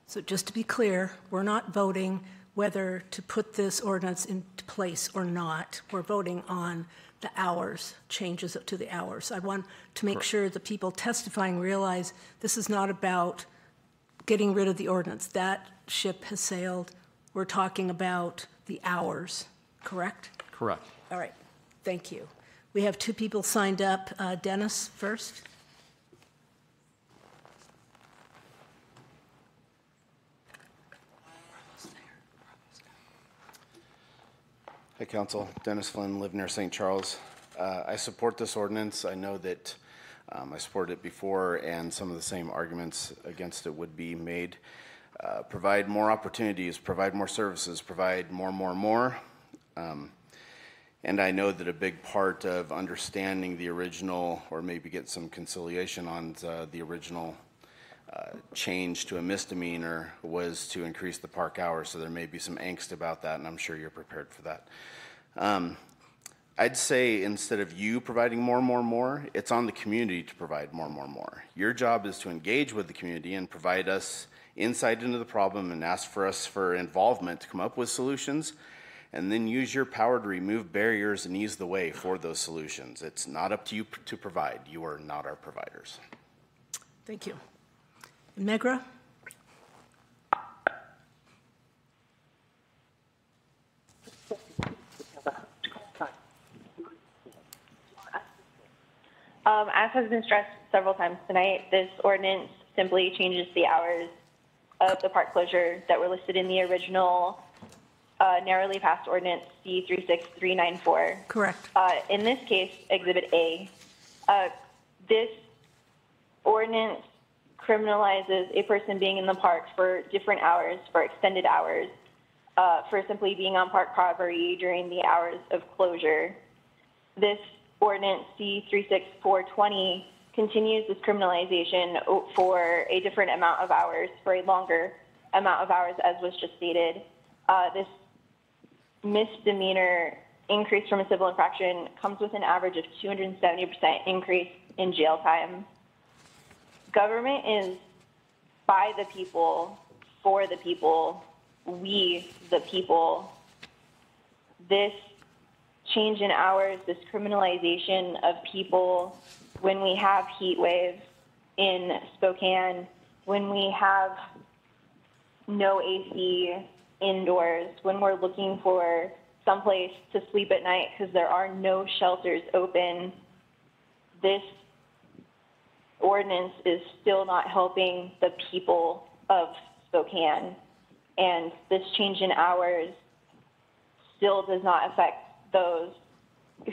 So just to be clear, we're not voting whether to put this ordinance into place or not. We're voting on the hours, changes to the hours. I want to make Correct. sure the people testifying realize this is not about getting rid of the ordinance. That ship has sailed. We're talking about the hours, correct? Correct. All right, thank you. We have two people signed up. Uh, Dennis first. Hi, Council. Dennis Flynn, live near St. Charles. Uh, I support this ordinance. I know that um, I supported it before, and some of the same arguments against it would be made. Uh, Provide more opportunities, provide more services, provide more, more, more. Um, And I know that a big part of understanding the original, or maybe get some conciliation on uh, the original uh, change to a misdemeanor, was to increase the park hours. So there may be some angst about that, and I'm sure you're prepared for that. Um, I'd say instead of you providing more, more, more, it's on the community to provide more, more, more. Your job is to engage with the community and provide us insight into the problem and ask for us for involvement to come up with solutions and then use your power to remove barriers and ease the way for those solutions. It's not up to you to provide. You are not our providers. Thank you. Megra? Um, as has been stressed several times tonight, this ordinance simply changes the hours of the park closure that were listed in the original uh, narrowly passed ordinance C36394. Correct. Uh, in this case, Exhibit A, uh, this ordinance criminalizes a person being in the park for different hours, for extended hours, uh, for simply being on park property during the hours of closure. This ordinance C36420 continues this criminalization for a different amount of hours, for a longer amount of hours, as was just stated. Uh, this misdemeanor increase from a civil infraction comes with an average of 270% increase in jail time. Government is by the people, for the people, we the people. This change in hours, this criminalization of people, when we have heat waves in Spokane, when we have no AC indoors, when we're looking for someplace to sleep at night because there are no shelters open, this ordinance is still not helping the people of Spokane. And this change in hours still does not affect those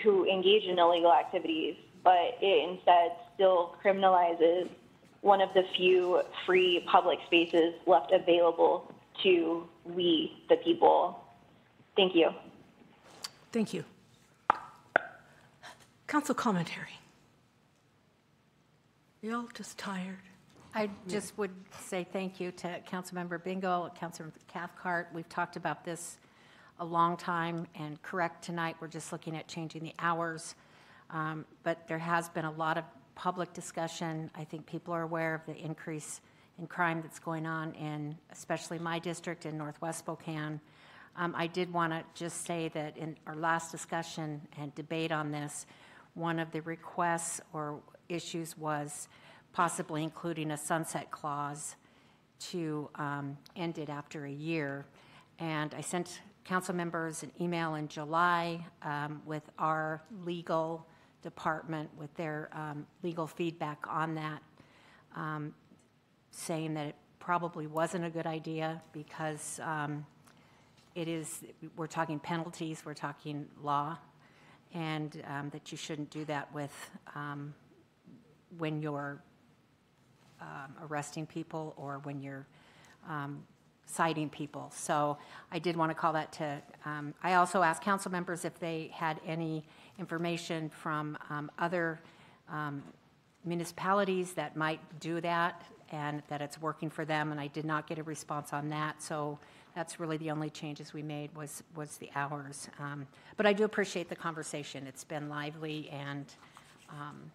who engage in illegal activities, but it instead still criminalizes one of the few free public spaces left available to we, the people. Thank you. Thank you. Council commentary. You all just tired? I just would say thank you to Councilmember Bingle, Councilmember Cathcart. We've talked about this a long time, and correct, tonight we're just looking at changing the hours. Um, But there has been a lot of public discussion. I think people are aware of the increase in crime that's going on in especially my district in Northwest Spokane. Um, I did want to just say that in our last discussion and debate on this, one of the requests or issues was possibly including a sunset clause to um, end it after a year. And I sent council members an email in July um, with our legal department with their um, legal feedback on that, um, saying that it probably wasn't a good idea because um, it is, we're talking penalties, we're talking law, and um, that you shouldn't do that with um, when you're um, arresting people or when you're um, citing people. So I did want to call that to, um, I also asked council members if they had any information from other municipalities that might do that and that it's working for them, and I did not get a response on that. So that's really the only changes we made was, was the hours. Um, But I do appreciate the conversation. It's been lively and, um,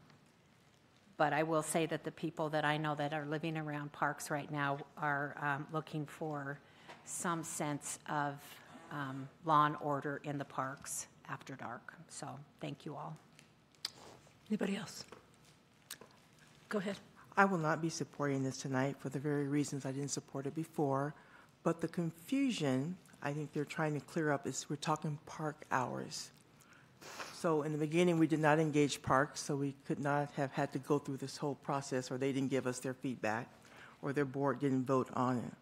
but I will say that the people that I know that are living around parks right now are um, looking for some sense of um, law and order in the parks after dark. So, thank you all. Anybody else? Go ahead. I will not be supporting this tonight for the very reasons I didn't support it before. But the confusion I think they're trying to clear up is we're talking park hours. So in the beginning, we did not engage parks, so we could not have had to go through this whole process, or they didn't give us their feedback, or their board didn't vote on it.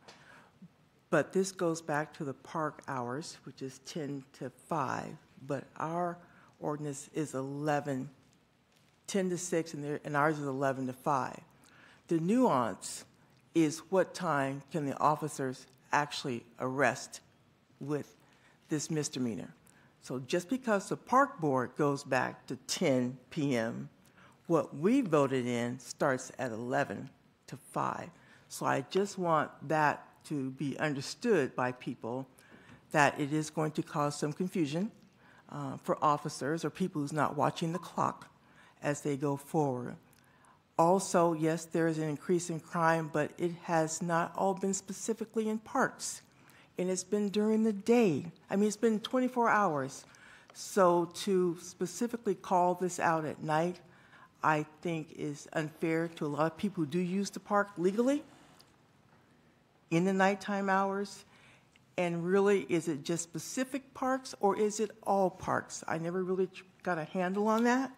But this goes back to the park hours, which is 10 to 5, but our ordinance is 11, 10 to 6, and, and ours is 11 to 5. The nuance is what time can the officers actually arrest with this misdemeanor? So just because the park board goes back to 10 PM, what we voted in starts at 11 to 5. So I just want that to be understood by people, that it is going to cause some confusion uh, for officers or people who's not watching the clock as they go forward. Also, yes, there is an increase in crime, but it has not all been specifically in parks. And it's been during the day. I mean, it's been 24 hours. So to specifically call this out at night, I think is unfair to a lot of people who do use the park legally in the nighttime hours. And really, is it just specific parks or is it all parks? I never really got a handle on that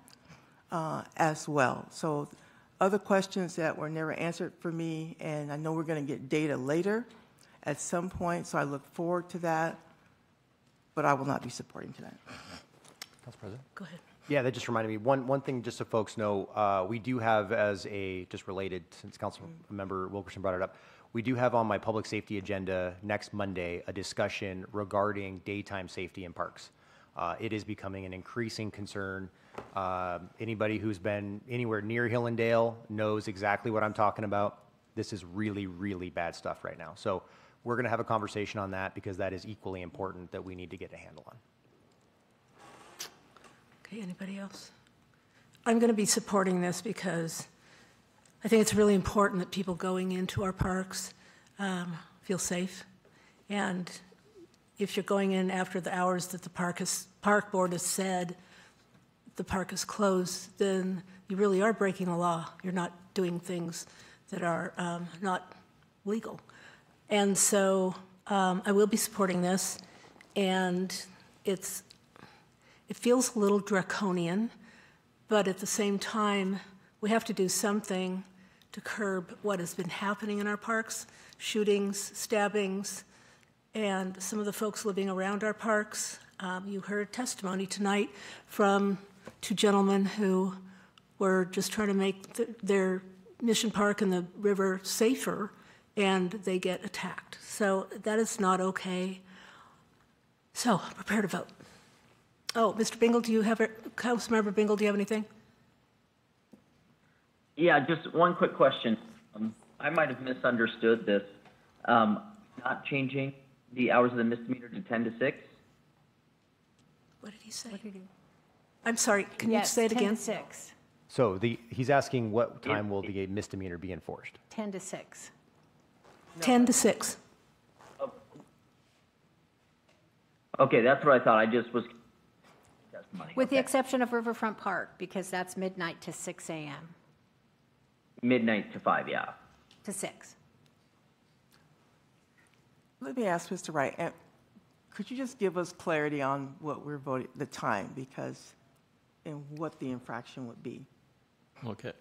uh, as well. So other questions that were never answered for me, and I know we're going to get data later at some point, so I look forward to that, but I will not be supporting tonight. Council President? Go ahead. Yeah, that just reminded me, one, one thing, just so folks know, uh, we do have as a, just related, since Council Member Wilkerson brought it up, we do have on my public safety agenda next Monday, a discussion regarding daytime safety in parks. Uh, It is becoming an increasing concern. Uh, Anybody who's been anywhere near Hillendale knows exactly what I'm talking about. This is really, really bad stuff right now. So we're going to have a conversation on that because that is equally important that we need to get a handle on. Okay, anybody else? I'm going to be supporting this because I think it's really important that people going into our parks um, feel safe. And if you're going in after the hours that the park has, park board has said the park is closed, then you really are breaking the law. You're not doing things that are um, not legal. And so um, I will be supporting this, and it's it feels a little draconian, but at the same time, we have to do something to curb what has been happening in our parks shootings, stabbings, and some of the folks living around our parks. Um, you heard testimony tonight from two gentlemen who were just trying to make th- their Mission Park and the river safer, and they get attacked. So that is not okay. So prepare to vote. Oh, Mr. Bingle, do you have, a- Councilmember Bingle, do you have anything? Yeah, just one quick question. Um, I might have misunderstood this. Um, not changing the hours of the misdemeanor to 10 to 6? What did he say? I'm sorry, can you Yes, say it 10 again? to 6. So the, he's asking what time will the misdemeanor be enforced? 10 to 6. 10 to 6. Okay, that's what I thought. I just was testimony. With the exception of Riverfront Park, because that's midnight to 6 a.m. Midnight to 5, yeah. to 6. Let me ask Mr. Wright, uh, could you just give us clarity on what we're voting, the time, because, and what the infraction would be? Okay.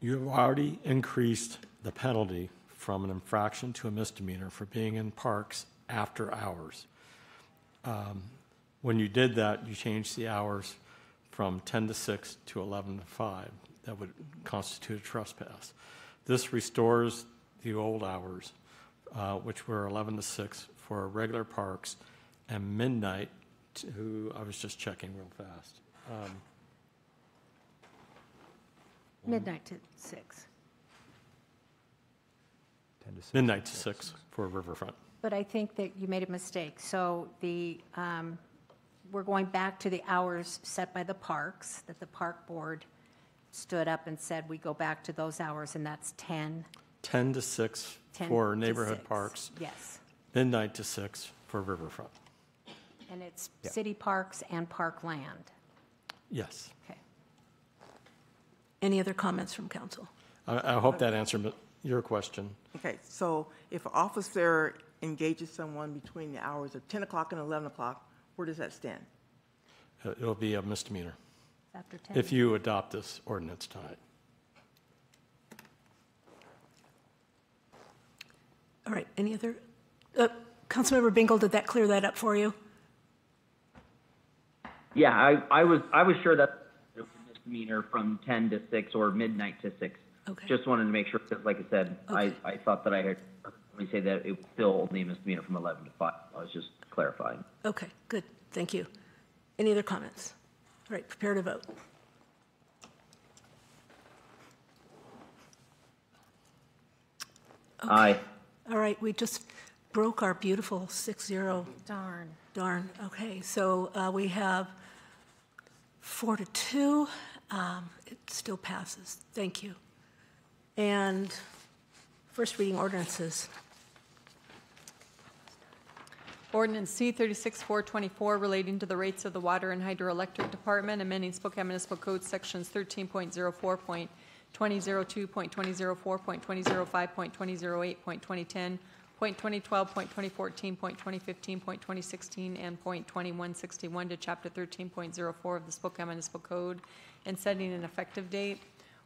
You have already increased the penalty from an infraction to a misdemeanor for being in parks after hours. Um, When you did that, you changed the hours from 10 to 6 to 11 to 5. That would constitute a trespass. This restores the old hours, uh, which were 11 to 6 for regular parks, and midnight to, I was just checking real fast. Um, Midnight to 6. Midnight to 6 for Riverfront. But I think that you made a mistake. So the, um, we're going back to the hours set by the parks, that the park board stood up and said, we go back to those hours, and that's 10. 10 to 6 10 for to neighborhood 6. parks. Yes. Midnight to 6 for Riverfront. And it's Yeah. city parks and park land. Yes. Okay. Any other comments from council? I, I hope that answered your question. Okay, so if an officer engages someone between the hours of 10 o'clock and 11 o'clock, where does that stand? Uh, It'll be a misdemeanor After 10. if you adopt this ordinance tonight. All right, any other? Uh, Councilmember Bingle, did that clear that up for you? Yeah, I, I was, I was sure that it was a misdemeanor from 10 to 6 or midnight to 6. Okay. Just wanted to make sure, because like I said, I, Okay. I thought that I heard, let me say that it was still only a misdemeanor from 11 to 5. I was just clarifying. Okay, good, thank you. Any other comments? All right, prepare to vote. Okay. Aye. All right, we just broke our beautiful 6-0. Darn. Darn, okay, so uh, we have four to two. Um, It still passes, thank you. And first reading ordinances. Ordinance C thirty-six four twenty-four relating to the rates of the water and hydroelectric department, amending Spokane Municipal Code sections thirteen point zero four point twenty zero two, point twenty zero four, point twenty zero five, point twenty zero eight, point twenty ten, point twenty twelve, point twenty fourteen, point twenty fifteen, point twenty sixteen, and point twenty-one sixty-one to chapter thirteen point zero four of the Spokane Municipal Code, and setting an effective date.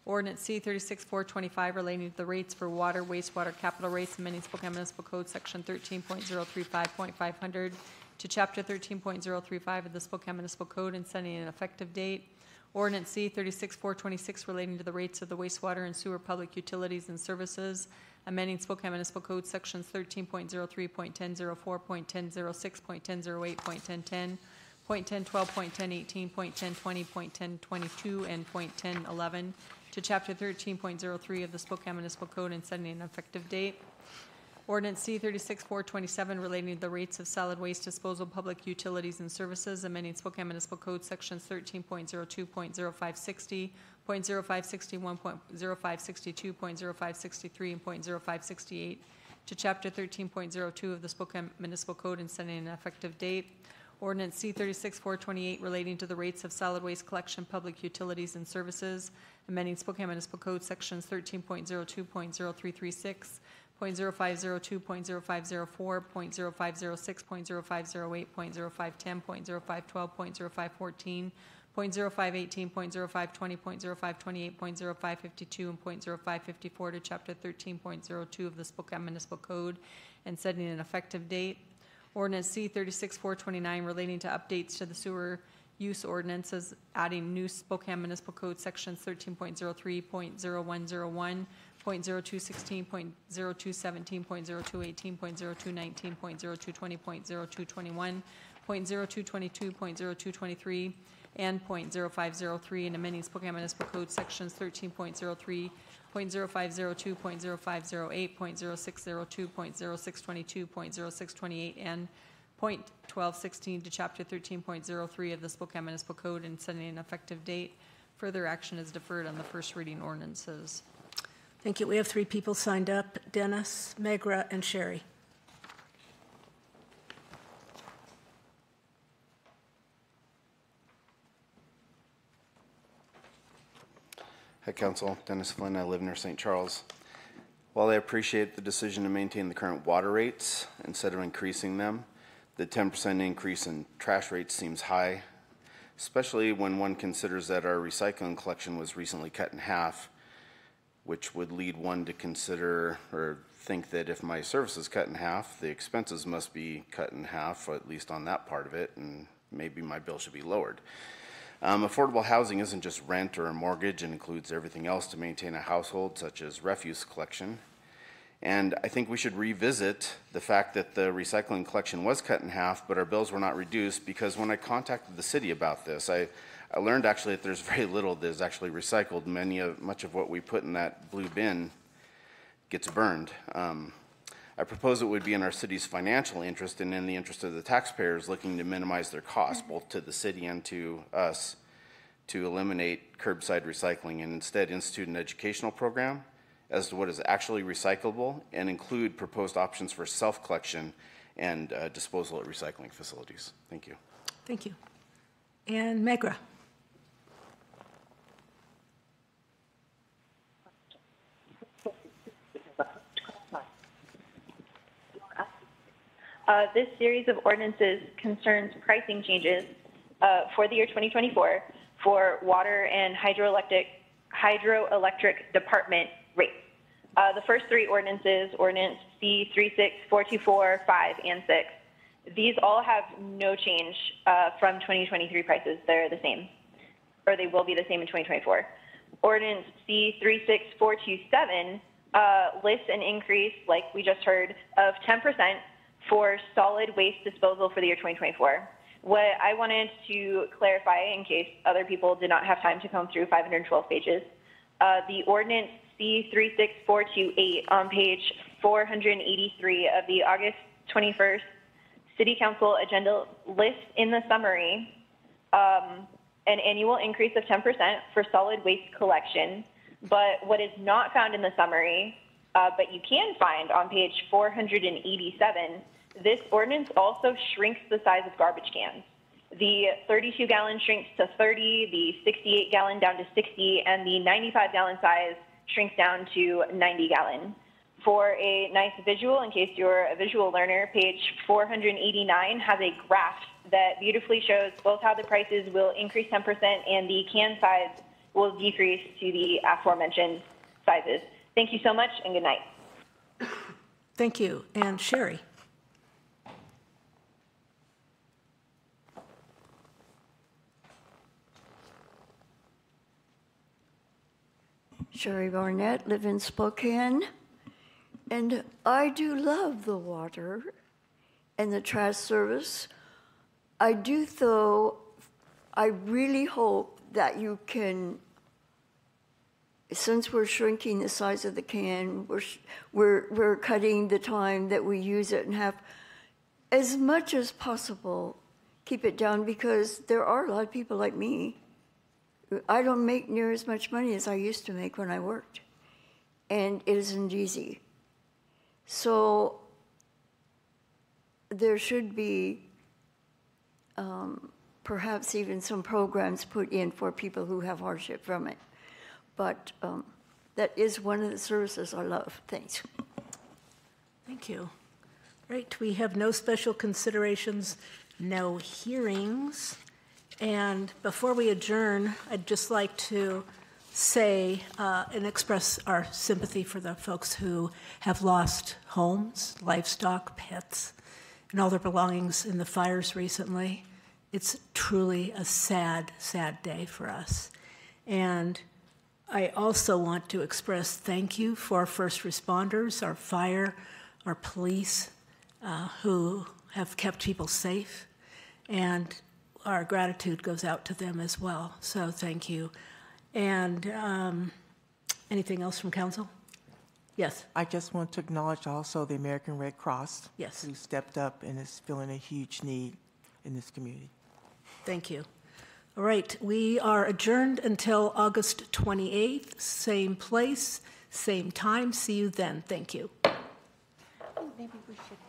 Ordinance C thirty-six four twenty-five relating to the rates for water, wastewater, capital rates, amending Spokane Municipal Code, section 13.035.500 to chapter thirteen point zero three five of the Spokane Municipal Code and setting an effective date. Ordinance C thirty-six four twenty-six relating to the rates of the wastewater and sewer public utilities and services, amending Spokane Municipal Code, sections thirteen point zero three, point ten zero four, point ten zero six, point ten zero eight, point ten ten, point ten twelve, point ten eighteen, point ten twenty, point ten twenty-two, and point ten eleven to chapter thirteen point zero three of the Spokane Municipal Code and setting an effective date. Ordinance C thirty-six four twenty-seven relating to the rates of solid waste disposal, public utilities and services, amending Spokane Municipal Code sections thirteen point zero two, point zero five sixty, point zero five sixty-one, point zero five sixty-two, point zero five sixty-three, and .0568 to chapter thirteen point zero two of the Spokane Municipal Code and setting an effective date. Ordinance C thirty-six four twenty-eight relating to the rates of solid waste collection, public utilities and services, amending Spokane Municipal Code sections thirteen point zero two, point zero three three six, point zero five zero two, point zero five zero four, point zero five zero six, point zero five zero eight, point zero five .0518, .0520, .0528, .0552, and .0554 to Chapter 13.02 of the Spokane Municipal Code and setting an effective date. Ordinance C 36429 relating to updates to the sewer use ordinances, adding new Spokane Municipal Code sections 13.03.0101, .0101, .0216, .0217, .0218, .0219, .0220, .0221, .0222, .0223, and .0503 and amending Spokane Municipal Code sections thirteen point zero three, point zero five zero two, point zero five zero eight, point zero six zero two, point zero six twenty-two, point zero six twenty-eight, and .1216 to chapter thirteen point zero three of the Spokane Municipal Code and setting an effective date. Further action is deferred on the first reading ordinances. Thank you. We have three people signed up, Dennis, Megra, and Sherry. Hi, Council. Dennis Flynn. I live near St. Charles. While I appreciate the decision to maintain the current water rates instead of increasing them, the 10% increase in trash rates seems high, especially when one considers that our recycling collection was recently cut in half, which would lead one to consider or think that if my service is cut in half, the expenses must be cut in half, at least on that part of it, and maybe my bill should be lowered. Um, affordable housing isn't just rent or a mortgage, it includes everything else to maintain a household, such as refuse collection. And I think we should revisit the fact that the recycling collection was cut in half, but our bills were not reduced, because when I contacted the city about this, I, I learned actually that there's very little that is actually recycled. Many of, much of what we put in that blue bin gets burned. Um, I propose it would be in our city's financial interest and in the interest of the taxpayers looking to minimize their costs, both to the city and to us, to eliminate curbside recycling and instead institute an educational program as to what is actually recyclable and include proposed options for self-collection and uh, disposal at recycling facilities. Thank you. Thank you. And Megra. Uh, This series of ordinances concerns pricing changes uh, for the year 2024 for water and hydroelectric, hydroelectric department rates. Uh, The first three ordinances, ordinance C 36424, 5, and 6, these all have no change uh, from 2023 prices. They're the same, or they will be the same in 2024. Ordinance C 36427 uh, lists an increase, like we just heard, of 10% for solid waste disposal for the year 2024. What I wanted to clarify, in case other people did not have time to come through 512 pages, uh, the ordinance C36428 on page 483 of the August 21st City Council agenda lists in the summary um, an annual increase of 10% for solid waste collection. But what is not found in the summary, uh, but you can find on page 487, this ordinance also shrinks the size of garbage cans. The 32 gallon shrinks to 30, the 68 gallon down to 60, and the 95 gallon size shrinks down to 90 gallon. For a nice visual, in case you're a visual learner, page 489 has a graph that beautifully shows both how the prices will increase 10% and the can size will decrease to the aforementioned sizes. Thank you so much and good night. Thank you. And Sherry? Sherry Barnett, live in Spokane. And I do love the water and the trash service. I do, though, I really hope that you can, since we're shrinking the size of the can, we're, we're, we're cutting the time that we use it and have, as much as possible, keep it down because there are a lot of people like me. I don't make near as much money as I used to make when I worked, and it isn't easy. So there should be um, perhaps even some programs put in for people who have hardship from it. But um, that is one of the services I love. Thanks. Thank you. Right, we have no special considerations, no hearings. And before we adjourn, I'd just like to say uh, and express our sympathy for the folks who have lost homes, livestock, pets, and all their belongings in the fires recently. It's truly a sad, sad day for us. And I also want to express thank you for our first responders, our fire, our police, uh, who have kept people safe. And our gratitude goes out to them as well. So thank you. And um, anything else from council? Yes. I just want to acknowledge also the American Red Cross. Yes. Who stepped up and is filling a huge need in this community. Thank you. All right, we are adjourned until August 28th, same place, same time. See you then. Thank you. Maybe we should have people.